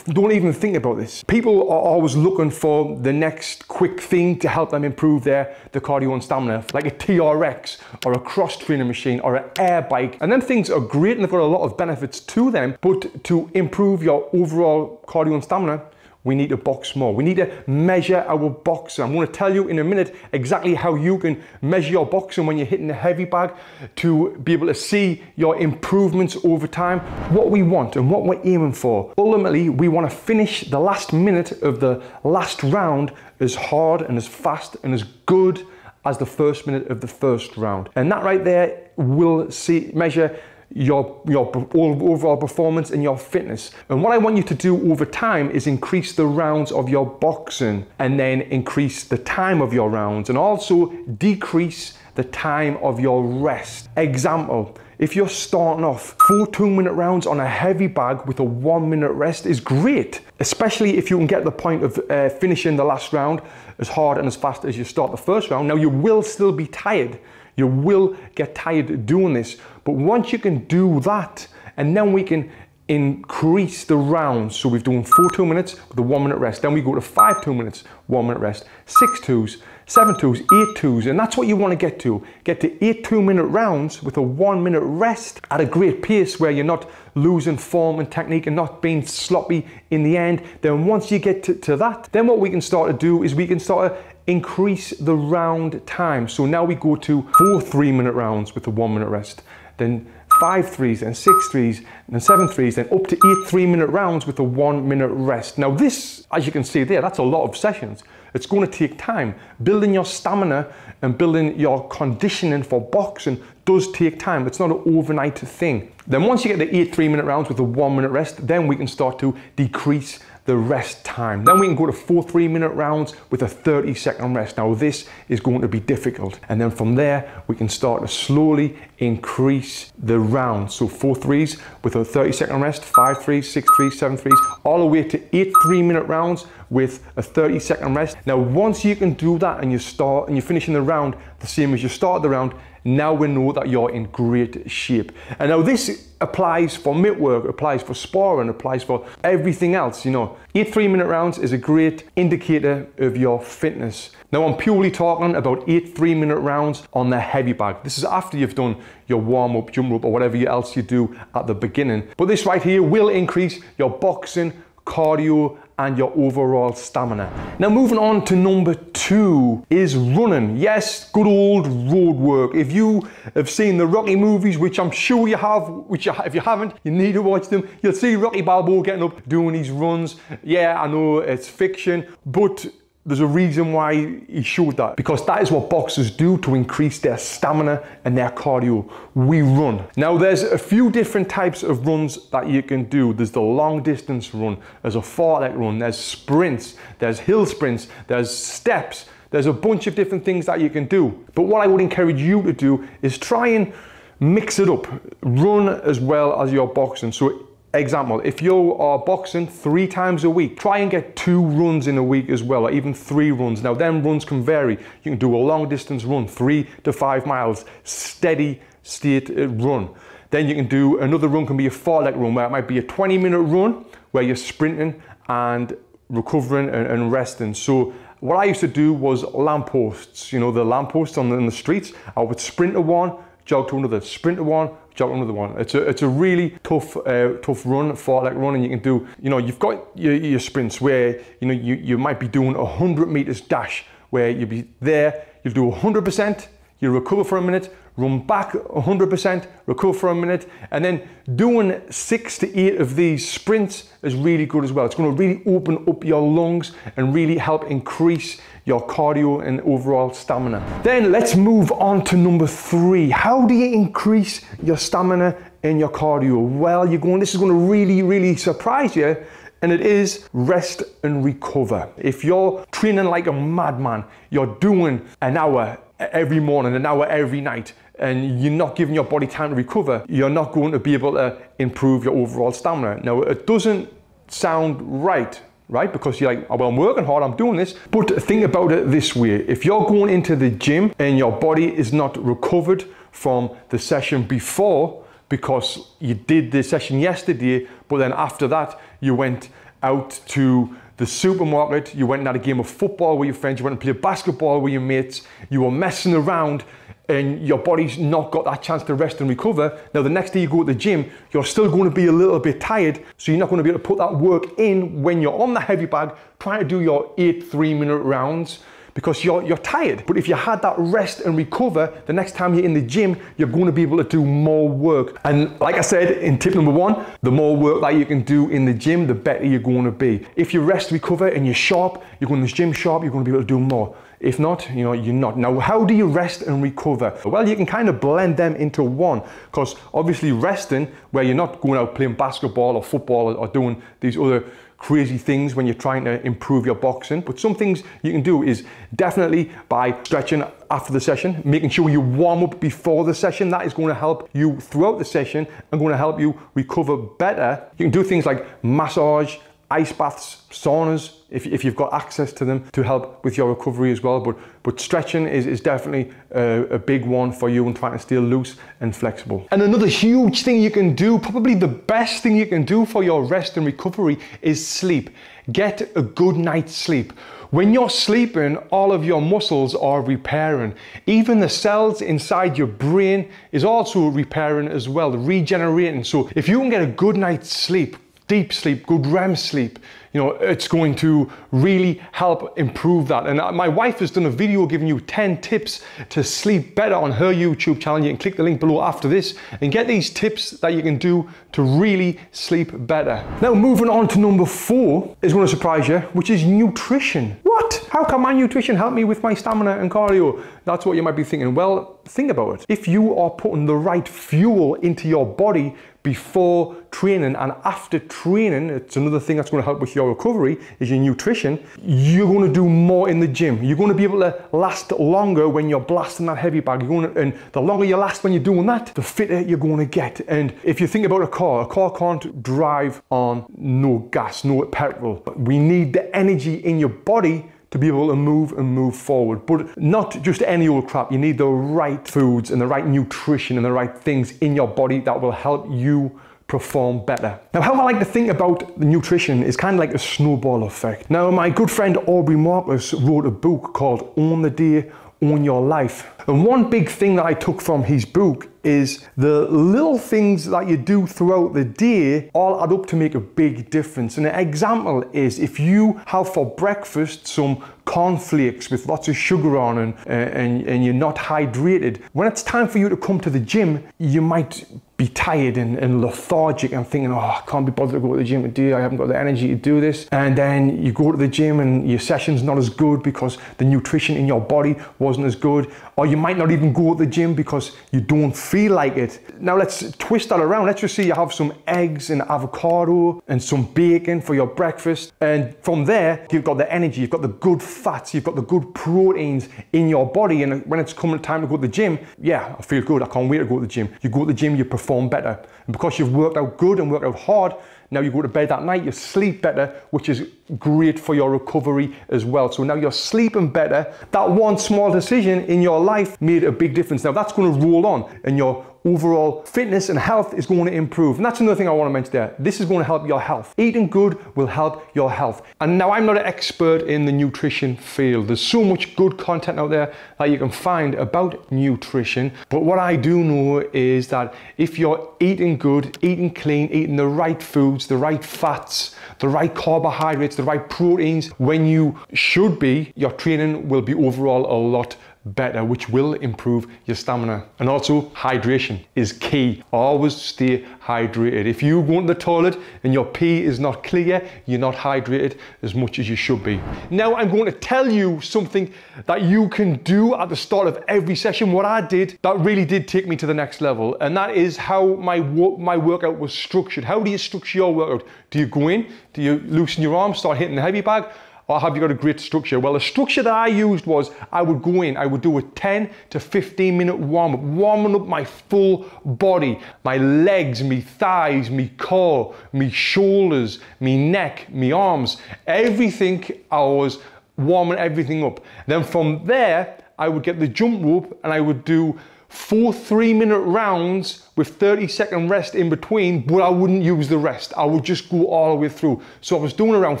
[SPEAKER 1] don't even think about this. People are always looking for the next quick thing to help them improve their the cardio and stamina, like a TRX or a cross training machine or an air bike. And then things are great and they've got a lot of benefits to them, but to improve your overall cardio and stamina, we need to box more. We need to measure our boxing. I'm going to tell you in a minute exactly how you can measure your boxing when you're hitting the heavy bag to be able to see your improvements over time. What we want and what we're aiming for. Ultimately, we want to finish the last minute of the last round as hard and as fast and as good as the first minute of the first round. And that right there will see measure your, your overall performance and your fitness. And what I want you to do over time is increase the rounds of your boxing and then increase the time of your rounds and also decrease the time of your rest. Example, if you're starting off four two minute rounds on a heavy bag with a one minute rest is great, especially if you can get the point of uh, finishing the last round as hard and as fast as you start the first round. Now you will still be tired. You will get tired doing this, but once you can do that, and then we can increase the rounds. So we've done four two minutes with a one minute rest. Then we go to five two minutes, one minute rest, six twos, seven twos, eight twos, and that's what you want to get to. Get to eight two minute rounds with a one minute rest at a great pace where you're not losing form and technique and not being sloppy in the end. Then once you get to, to that, then what we can start to do is we can start to increase the round time. So now we go to four three minute rounds with a one minute rest then five threes, then six threes, then seven threes, then up to eight three minute rounds with a one minute rest. Now this, as you can see there, that's a lot of sessions. It's going to take time. Building your stamina and building your conditioning for boxing does take time. It's not an overnight thing. Then once you get the eight three minute rounds with a one minute rest, then we can start to decrease the rest time. Then we can go to four three minute rounds with a 30 second rest. Now this is going to be difficult. And then from there, we can start to slowly increase the rounds. So four threes with a 30 second rest, five threes, six threes, seven threes, all the way to eight three minute rounds with a 30 second rest. Now, once you can do that and you start and you're finishing the round the same as you started the round, now we know that you're in great shape. And now this applies for mitt work, applies for sparring, applies for everything else, you know. Eight three minute rounds is a great indicator of your fitness. Now I'm purely talking about eight three minute rounds on the heavy bag. This is after you've done your warm up, jump rope or whatever else you do at the beginning. But this right here will increase your boxing, cardio and your overall stamina. Now moving on to number two is running. Yes, good old road work. If you have seen the Rocky movies, which I'm sure you have, which you, if you haven't, you need to watch them. You'll see Rocky Balboa getting up, doing these runs. Yeah, I know it's fiction, but there's a reason why he showed that because that is what boxers do to increase their stamina and their cardio. We run. Now, there's a few different types of runs that you can do. There's the long distance run, there's a fartlek run, there's sprints, there's hill sprints, there's steps. There's a bunch of different things that you can do. But what I would encourage you to do is try and mix it up. Run as well as your boxing. So Example, if you are boxing three times a week, try and get two runs in a week as well, or even three runs. Now, then runs can vary. You can do a long distance run, three to five miles, steady state uh, run. Then you can do another run, can be a fartlek run, where it might be a 20 minute run where you're sprinting and recovering and, and resting. So what I used to do was lampposts, you know, the lampposts on the, on the streets. I would sprint to one, jog to another, sprint to one, jog another one. It's a, it's a really tough, uh, tough run, fartlek run, and you can do, you know, you've got your, your sprints where, you know, you, you might be doing a 100 meters dash where you'll be there, you'll do a 100%, you recover for a minute, run back 100%, recover for a minute, and then doing six to eight of these sprints is really good as well. It's going to really open up your lungs and really help increase your cardio and overall stamina. Then let's move on to number three. How do you increase your stamina and your cardio? Well, you're going, this is going to really, really surprise you and it is rest and recover. If you're training like a madman, you're doing an hour every morning, an hour every night, and you're not giving your body time to recover, you're not going to be able to improve your overall stamina. Now, it doesn't sound right, right? Because you're like, oh, well, I'm working hard, I'm doing this. But think about it this way if you're going into the gym and your body is not recovered from the session before, because you did the session yesterday, but then after that, you went out to the supermarket, you went and had a game of football with your friends, you went and played basketball with your mates, you were messing around and your body's not got that chance to rest and recover. Now, the next day you go to the gym, you're still going to be a little bit tired, so you're not going to be able to put that work in when you're on the heavy bag trying to do your eight three minute rounds because you're, you're tired. But if you had that rest and recover, the next time you're in the gym, you're going to be able to do more work. And like I said in tip number one, the more work that you can do in the gym, the better you're going to be. If you rest, recover, and you're sharp, you're going to the gym sharp, you're going to be able to do more. If not, you know, you're not. Now, how do you rest and recover? Well, you can kind of blend them into one because obviously resting, where you're not going out playing basketball or football or doing these other crazy things when you're trying to improve your boxing. But some things you can do is definitely by stretching after the session, making sure you warm up before the session. That is going to help you throughout the session and going to help you recover better. You can do things like massage, ice baths, saunas, if, if you've got access to them to help with your recovery as well. But, but stretching is, is definitely a, a big one for you and trying to stay loose and flexible. And another huge thing you can do, probably the best thing you can do for your rest and recovery is sleep. Get a good night's sleep. When you're sleeping, all of your muscles are repairing. Even the cells inside your brain is also repairing as well, regenerating. So if you can get a good night's sleep, deep sleep, good REM sleep, you know, it's going to really help improve that. And uh, my wife has done a video giving you 10 tips to sleep better on her YouTube channel. You can click the link below after this and get these tips that you can do to really sleep better. Now, moving on to number four is going to surprise you, which is nutrition. What? How can my nutrition help me with my stamina and cardio? That's what you might be thinking. Well, think about it. If you are putting the right fuel into your body before training and after training, it's another thing that's going to help with your recovery is your nutrition. You're going to do more in the gym. You're going to be able to last longer when you're blasting that heavy bag. To, and the longer you last when you're doing that, the fitter you're going to get. And if you think about a car, a car can't drive on no gas, no petrol. We need the energy in your body to be able to move and move forward. But not just any old crap. You need the right foods and the right nutrition and the right things in your body that will help you perform better. Now, how I like to think about the nutrition is kind of like a snowball effect. Now, my good friend Aubrey Marcus wrote a book called Own the Day, Own Your Life. And one big thing that I took from his book is the little things that you do throughout the day all add up to make a big difference. And an example is if you have for breakfast some cornflakes with lots of sugar on and, uh, and, and you're not hydrated, when it's time for you to come to the gym, you might be tired and, and, lethargic and thinking, oh, I can't be bothered to go to the gym today. I haven't got the energy to do this. And then you go to the gym and your session's not as good because the nutrition in your body wasn't as good. Or you might not even go to the gym because you don't feel like it. Now let's twist that around. Let's just say you have some eggs and avocado and some bacon for your breakfast. And from there, you've got the energy, you've got the good fats, you've got the good proteins in your body. And when it's coming time to go to the gym, yeah, I feel good. I can't wait to go to the gym. You go to the gym, you perform better. And because you've worked out good and worked out hard, now you go to bed that night, you sleep better, which is great for your recovery as well. So now you're sleeping better. That one small decision in your life made a big difference. Now that's going to roll on and your overall fitness and health is going to improve. And that's another thing I want to mention there. This is going to help your health. Eating good will help your health. And now I'm not an expert in the nutrition field. There's so much good content out there that you can find about nutrition. But what I do know is that if you're eating good, eating clean, eating the right foods, the right fats, the right carbohydrates, the right proteins, when you should be, your training will be overall a lot better, which will improve your stamina. And also hydration is key. Always stay hydrated. If you go to the toilet and your pee is not clear, you're not hydrated as much as you should be. Now I'm going to tell you something that you can do at the start of every session. What I did that really did take me to the next level. And that is how my, my workout was structured. How do you structure your workout? Do you go in? Do you loosen your arms, start hitting the heavy bag? Or have you got a great structure? Well, the structure that I used was I would go in, I would do a 10 to 15 minute warm up, warming up my full body, my legs, me thighs, me core, me shoulders, me neck, me arms, everything I was warming everything up. Then from there, I would get the jump rope and I would do four three minute rounds with 30 second rest in between, but I wouldn't use the rest. I would just go all the way through. So I was doing around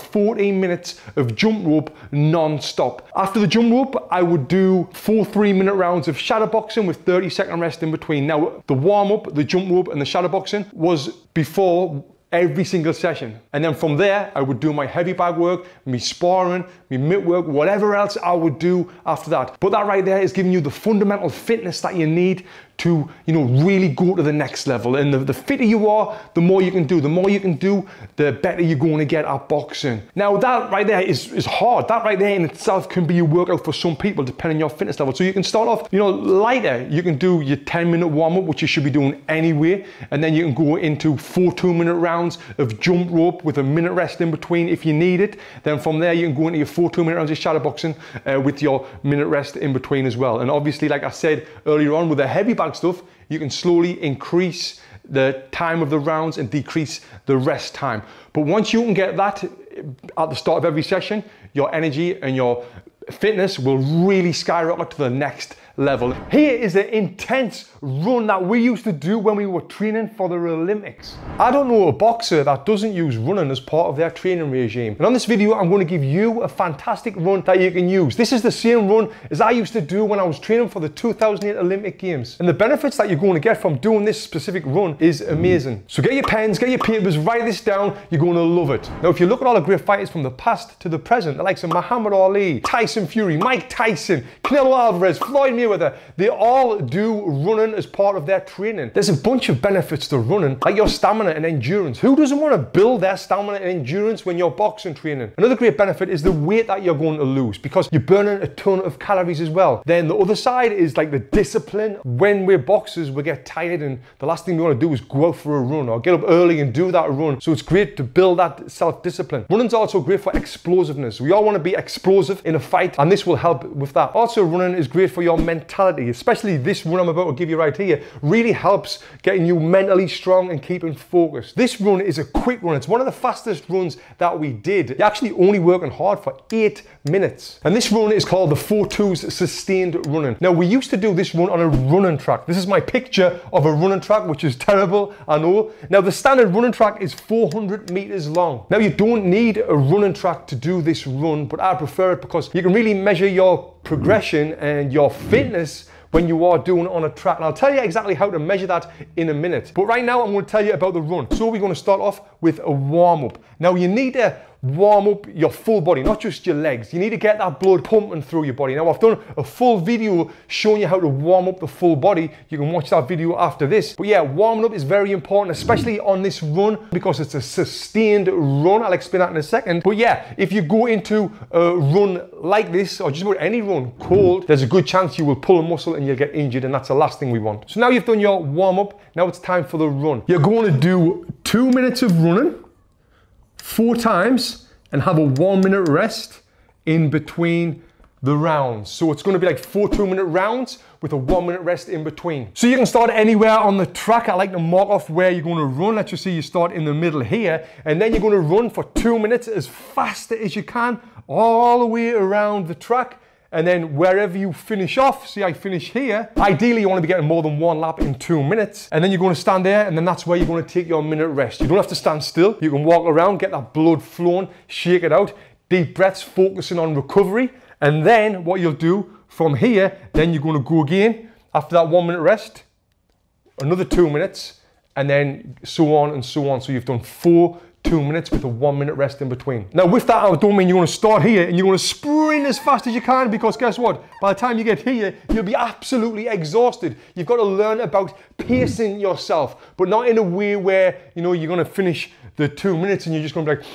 [SPEAKER 1] 14 minutes of jump rope non-stop. After the jump rope, I would do four three minute rounds of shadow boxing with 30 second rest in between. Now, the warm up, the jump rope and the shadow boxing was before every single session. And then from there, I would do my heavy bag work, me sparring, me mitt work, whatever else I would do after that. But that right there is giving you the fundamental fitness that you need to you know really go to the next level. And the, the fitter you are the more you can do. The more you can do the better you're going to get at boxing. Now that right there is, is hard. That right there in itself can be a workout for some people depending on your fitness level. So you can start off you know lighter. You can do your 10 minute warm up which you should be doing anyway. And then you can go into four two minute rounds of jump rope with a minute rest in between if you need it. Then from there you can go into your four two minute rounds of shadow boxing uh, with your minute rest in between as well. And obviously like I said earlier on with a heavy bag stuff, you can slowly increase the time of the rounds and decrease the rest time. But once you can get that at the start of every session, your energy and your fitness will really skyrocket to the next level. Here is an intense run that we used to do when we were training for the Olympics. I don't know a boxer that doesn't use running as part of their training regime. And on this video, I'm going to give you a fantastic run that you can use. This is the same run as I used to do when I was training for the 2008 Olympic Games. And the benefits that you're going to get from doing this specific run is amazing. So get your pens, get your papers, write this down. You're going to love it. Now, if you look at all the great fighters from the past to the present, the likes of Muhammad Ali, Tyson Fury, Mike Tyson, Canelo Alvarez, Floyd Mayweather, Mayweather, they all do running as part of their training. There's a bunch of benefits to running, like your stamina and endurance. Who doesn't want to build their stamina and endurance when you're boxing training? Another great benefit is the weight that you're going to lose because you're burning a ton of calories as well. Then the other side is like the discipline. When we're boxers, we get tired and the last thing we want to do is go out for a run or get up early and do that run. So it's great to build that self-discipline. Running's also great for explosiveness. We all want to be explosive in a fight and this will help with that. Also running is great for your mental mentality, especially this run I'm about to give you right here, really helps getting you mentally strong and keeping focused. This run is a quick run. It's one of the fastest runs that we did. You're actually only working hard for eight minutes. And this run is called the 4-2s sustained running. Now we used to do this run on a running track. This is my picture of a running track, which is terrible, I know. Now the standard running track is 400 meters long. Now you don't need a running track to do this run, but I prefer it because you can really measure your progression and your fitness when you are doing it on a track. And I'll tell you exactly how to measure that in a minute. But right now I'm going to tell you about the run. So we're going to start off with a warm up. Now you need to warm up your full body, not just your legs. You need to get that blood pumping through your body. Now, I've done a full video showing you how to warm up the full body. You can watch that video after this. But yeah, warming up is very important, especially on this run because it's a sustained run. I'll explain that in a second. But yeah, if you go into a run like this, or just about any run cold, there's a good chance you will pull a muscle and you'll get injured, and that's the last thing we want. So now you've done your warm up, now it's time for the run. You're going to do two minutes of running four times and have a one minute rest in between the rounds. So it's gonna be like four two minute rounds with a one minute rest in between. So you can start anywhere on the track. I like to mark off where you're gonna run. Let's just say you start in the middle here, and then you're gonna run for two minutes as fast as you can all the way around the track and then wherever you finish off, see I finish here, ideally you want to be getting more than one lap in two minutes. And then you're going to stand there and then that's where you're going to take your minute rest. You don't have to stand still. You can walk around, get that blood flowing, shake it out, deep breaths, focusing on recovery. And then what you'll do from here, then you're going to go again after that one minute rest, another two minutes, and then so on and so on. So you've done four two minutes with a one minute rest in between. Now with that, I don't mean you're gonna start here and you're gonna sprint as fast as you can because guess what? By the time you get here, you'll be absolutely exhausted. You've got to learn about pacing yourself, but not in a way where, you know, you're gonna finish the two minutes and you're just gonna be like,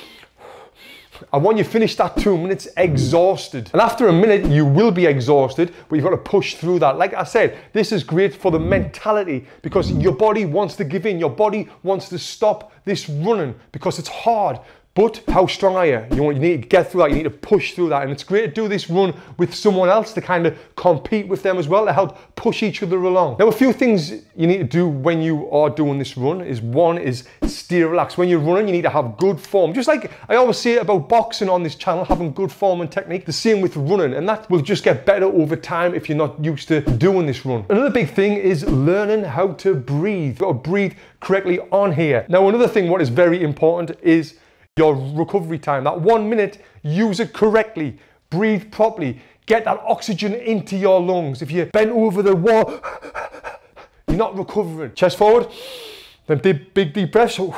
[SPEAKER 1] I when you finish that two minutes exhausted. And after a minute, you will be exhausted, but you've got to push through that. Like I said, this is great for the mentality because your body wants to give in. Your body wants to stop this running because it's hard. But how strong are you? You, need to get through that. You need to push through that. And it's great to do this run with someone else to kind of compete with them as well to help push each other along. Now, a few things you need to do when you are doing this run is one is stay relaxed. When you're running, you need to have good form. Just like I always say about boxing on this channel, having good form and technique, the same with running. And that will just get better over time if you're not used to doing this run. Another big thing is learning how to breathe. Got to breathe correctly on here. Now, another thing, what is very important is your recovery time. That one minute, use it correctly, breathe properly, get that oxygen into your lungs. If you bend over the wall, you're not recovering. Chest forward, then big, big deep breaths.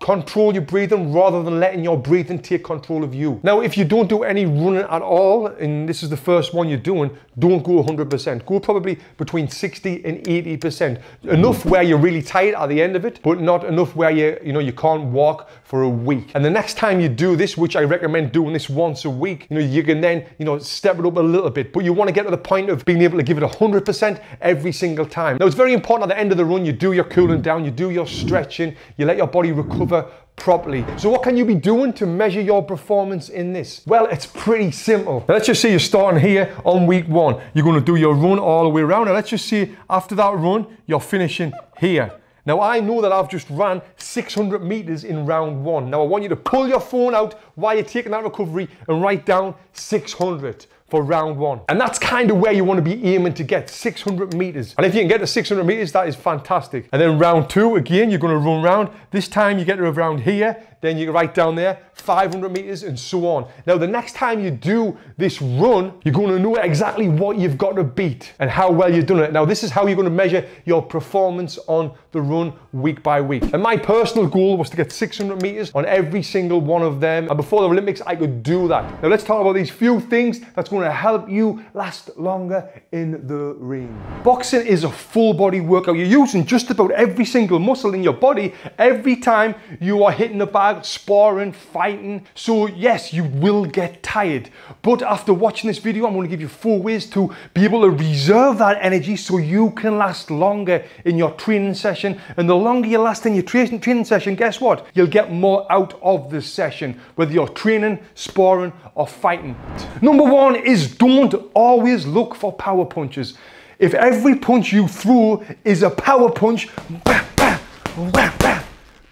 [SPEAKER 1] Control your breathing rather than letting your breathing take control of you. Now, if you don't do any running at all, and this is the first one you're doing, don't go 100%. Go probably between 60 and 80%. Enough where you're really tired at the end of it, but not enough where you, you know, you can't walk for a week. And the next time you do this, which I recommend doing this once a week, you know, you can then, you know, step it up a little bit, but you want to get to the point of being able to give it 100% every single time. Now, it's very important at the end of the run, you do your cooling down, you do your stretching, you let your body recover properly. So what can you be doing to measure your performance in this? Well, it's pretty simple. Now, let's just say you're starting here on week one. You're going to do your run all the way around. And let's just say after that run, you're finishing here. Now I know that I've just ran 600 meters in round one. Now I want you to pull your phone out while you're taking that recovery and write down 600 for round one. And that's kind of where you want to be aiming to get 600 meters. And if you can get to 600 meters, that is fantastic. And then round two, again, you're going to run round. This time you get to around here, then you write down there 500 meters and so on. Now, the next time you do this run, you're going to know exactly what you've got to beat and how well you've done it. Now, this is how you're going to measure your performance on the run week by week. And my personal goal was to get 600 meters on every single one of them. And before the Olympics, I could do that. Now, let's talk about these few things that's going to help you last longer in the ring. Boxing is a full body workout. You're using just about every single muscle in your body every time you are hitting the sparring, fighting. So yes, you will get tired. But after watching this video, I'm going to give you four ways to be able to reserve that energy so you can last longer in your training session. And the longer you last in your training, training session, guess what? You'll get more out of the session, whether you're training, sparring, or fighting. Number one is don't always look for power punches. If every punch you throw is a power punch,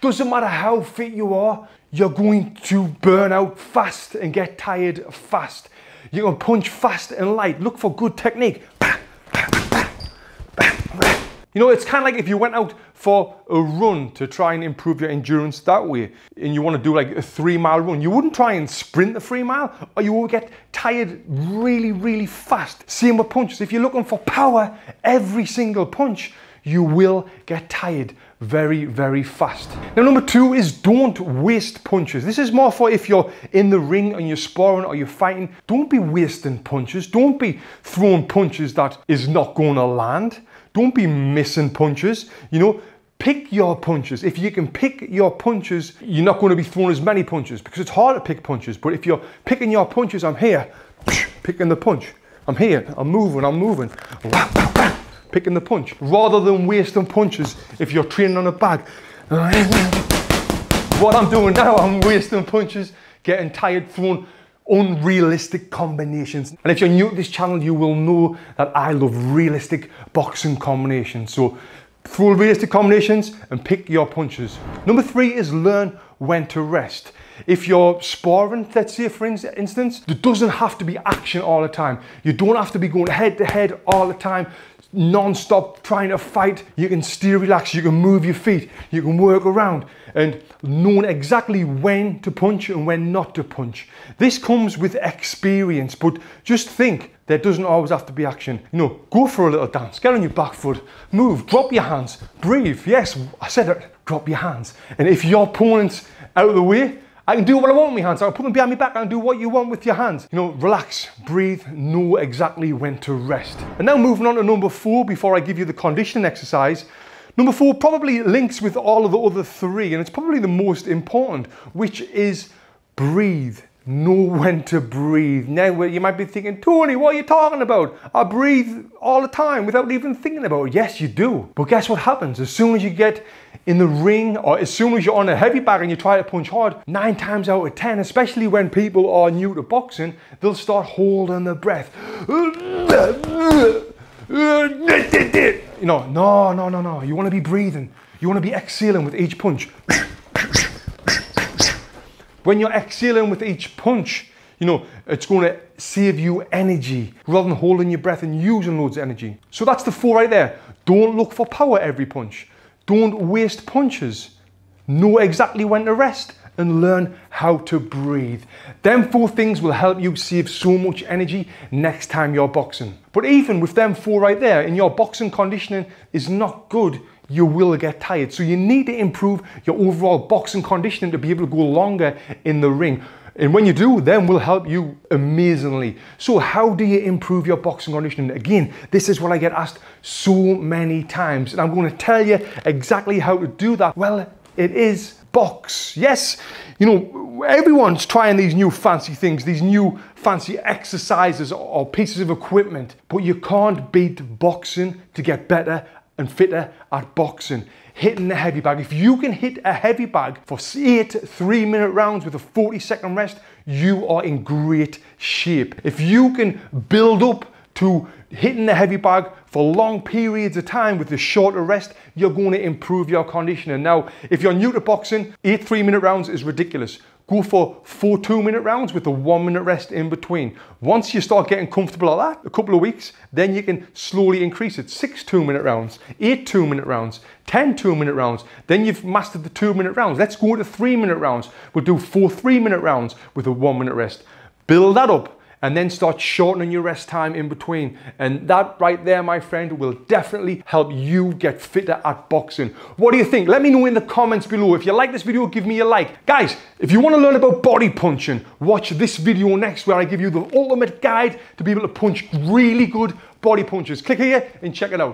[SPEAKER 1] doesn't matter how fit you are, you're going to burn out fast and get tired fast. You're to punch fast and light. Look for good technique. You know, it's kind of like if you went out for a run to try and improve your endurance that way, and you want to do like a three mile run, you wouldn't try and sprint the three mile, or you will get tired really, really fast. Same with punches. If you're looking for power, every single punch, you will get tired very, very fast. Now, number two is don't waste punches. This is more for if you're in the ring and you're sparring or you're fighting. Don't be wasting punches. Don't be throwing punches that is not going to land. Don't be missing punches. You know, pick your punches. If you can pick your punches, you're not going to be throwing as many punches because it's hard to pick punches. But if you're picking your punches, I'm here, picking the punch. I'm here, I'm moving, I'm moving picking the punch rather than wasting punches if you're training on a bag. what I'm doing now, I'm wasting punches, getting tired, throwing unrealistic combinations. And if you're new to this channel, you will know that I love realistic boxing combinations. So throw realistic combinations and pick your punches. Number three is learn when to rest. If you're sparring, let's say for instance, there doesn't have to be action all the time. You don't have to be going head to head all the time non-stop trying to fight. You can still relax, you can move your feet, you can work around and knowing exactly when to punch and when not to punch. This comes with experience, but just think there doesn't always have to be action. You know, go for a little dance, get on your back foot, move, drop your hands, breathe. Yes, I said it, drop your hands. And if your opponent's out of the way, I can do what I want with my hands. I can put them behind my back and do what you want with your hands. You know, relax, breathe, know exactly when to rest. And now moving on to number four before I give you the conditioning exercise. Number four probably links with all of the other three, and it's probably the most important, which is breathe know when to breathe. Now you might be thinking, Tony, what are you talking about? I breathe all the time without even thinking about it. Yes, you do. But guess what happens? As soon as you get in the ring or as soon as you're on a heavy bag and you try to punch hard, nine times out of 10, especially when people are new to boxing, they'll start holding their breath. You know, no, no, no, no. You want to be breathing. You want to be exhaling with each punch. When you're exhaling with each punch, you know, it's going to save you energy rather than holding your breath and using loads of energy. So that's the four right there. Don't look for power every punch. Don't waste punches. Know exactly when to rest and learn how to breathe. Them four things will help you save so much energy next time you're boxing. But even with them four right there, and your boxing conditioning is not good, you will get tired. So you need to improve your overall boxing conditioning to be able to go longer in the ring. And when you do, then will help you amazingly. So how do you improve your boxing conditioning? Again, this is what I get asked so many times. And I'm going to tell you exactly how to do that. Well, it is box. Yes, you know, everyone's trying these new fancy things, these new fancy exercises or pieces of equipment, but you can't beat boxing to get better and fitter at boxing. Hitting the heavy bag. If you can hit a heavy bag for eight three minute rounds with a 40 second rest, you are in great shape. If you can build up to hitting the heavy bag for long periods of time with a shorter rest, you're going to improve your conditioning. Now, if you're new to boxing, eight three minute rounds is ridiculous. Go for four two minute rounds with a one minute rest in between. Once you start getting comfortable at that, a couple of weeks, then you can slowly increase it. Six two minute rounds, eight two minute rounds, 10 two minute rounds. Then you've mastered the two minute rounds. Let's go to three minute rounds. We'll do four three minute rounds with a one minute rest. Build that up and then start shortening your rest time in between. And that right there, my friend, will definitely help you get fitter at boxing. What do you think? Let me know in the comments below. If you like this video, give me a like. Guys, if you want to learn about body punching, watch this video next where I give you the ultimate guide to be able to punch really good body punches. Click here and check it out.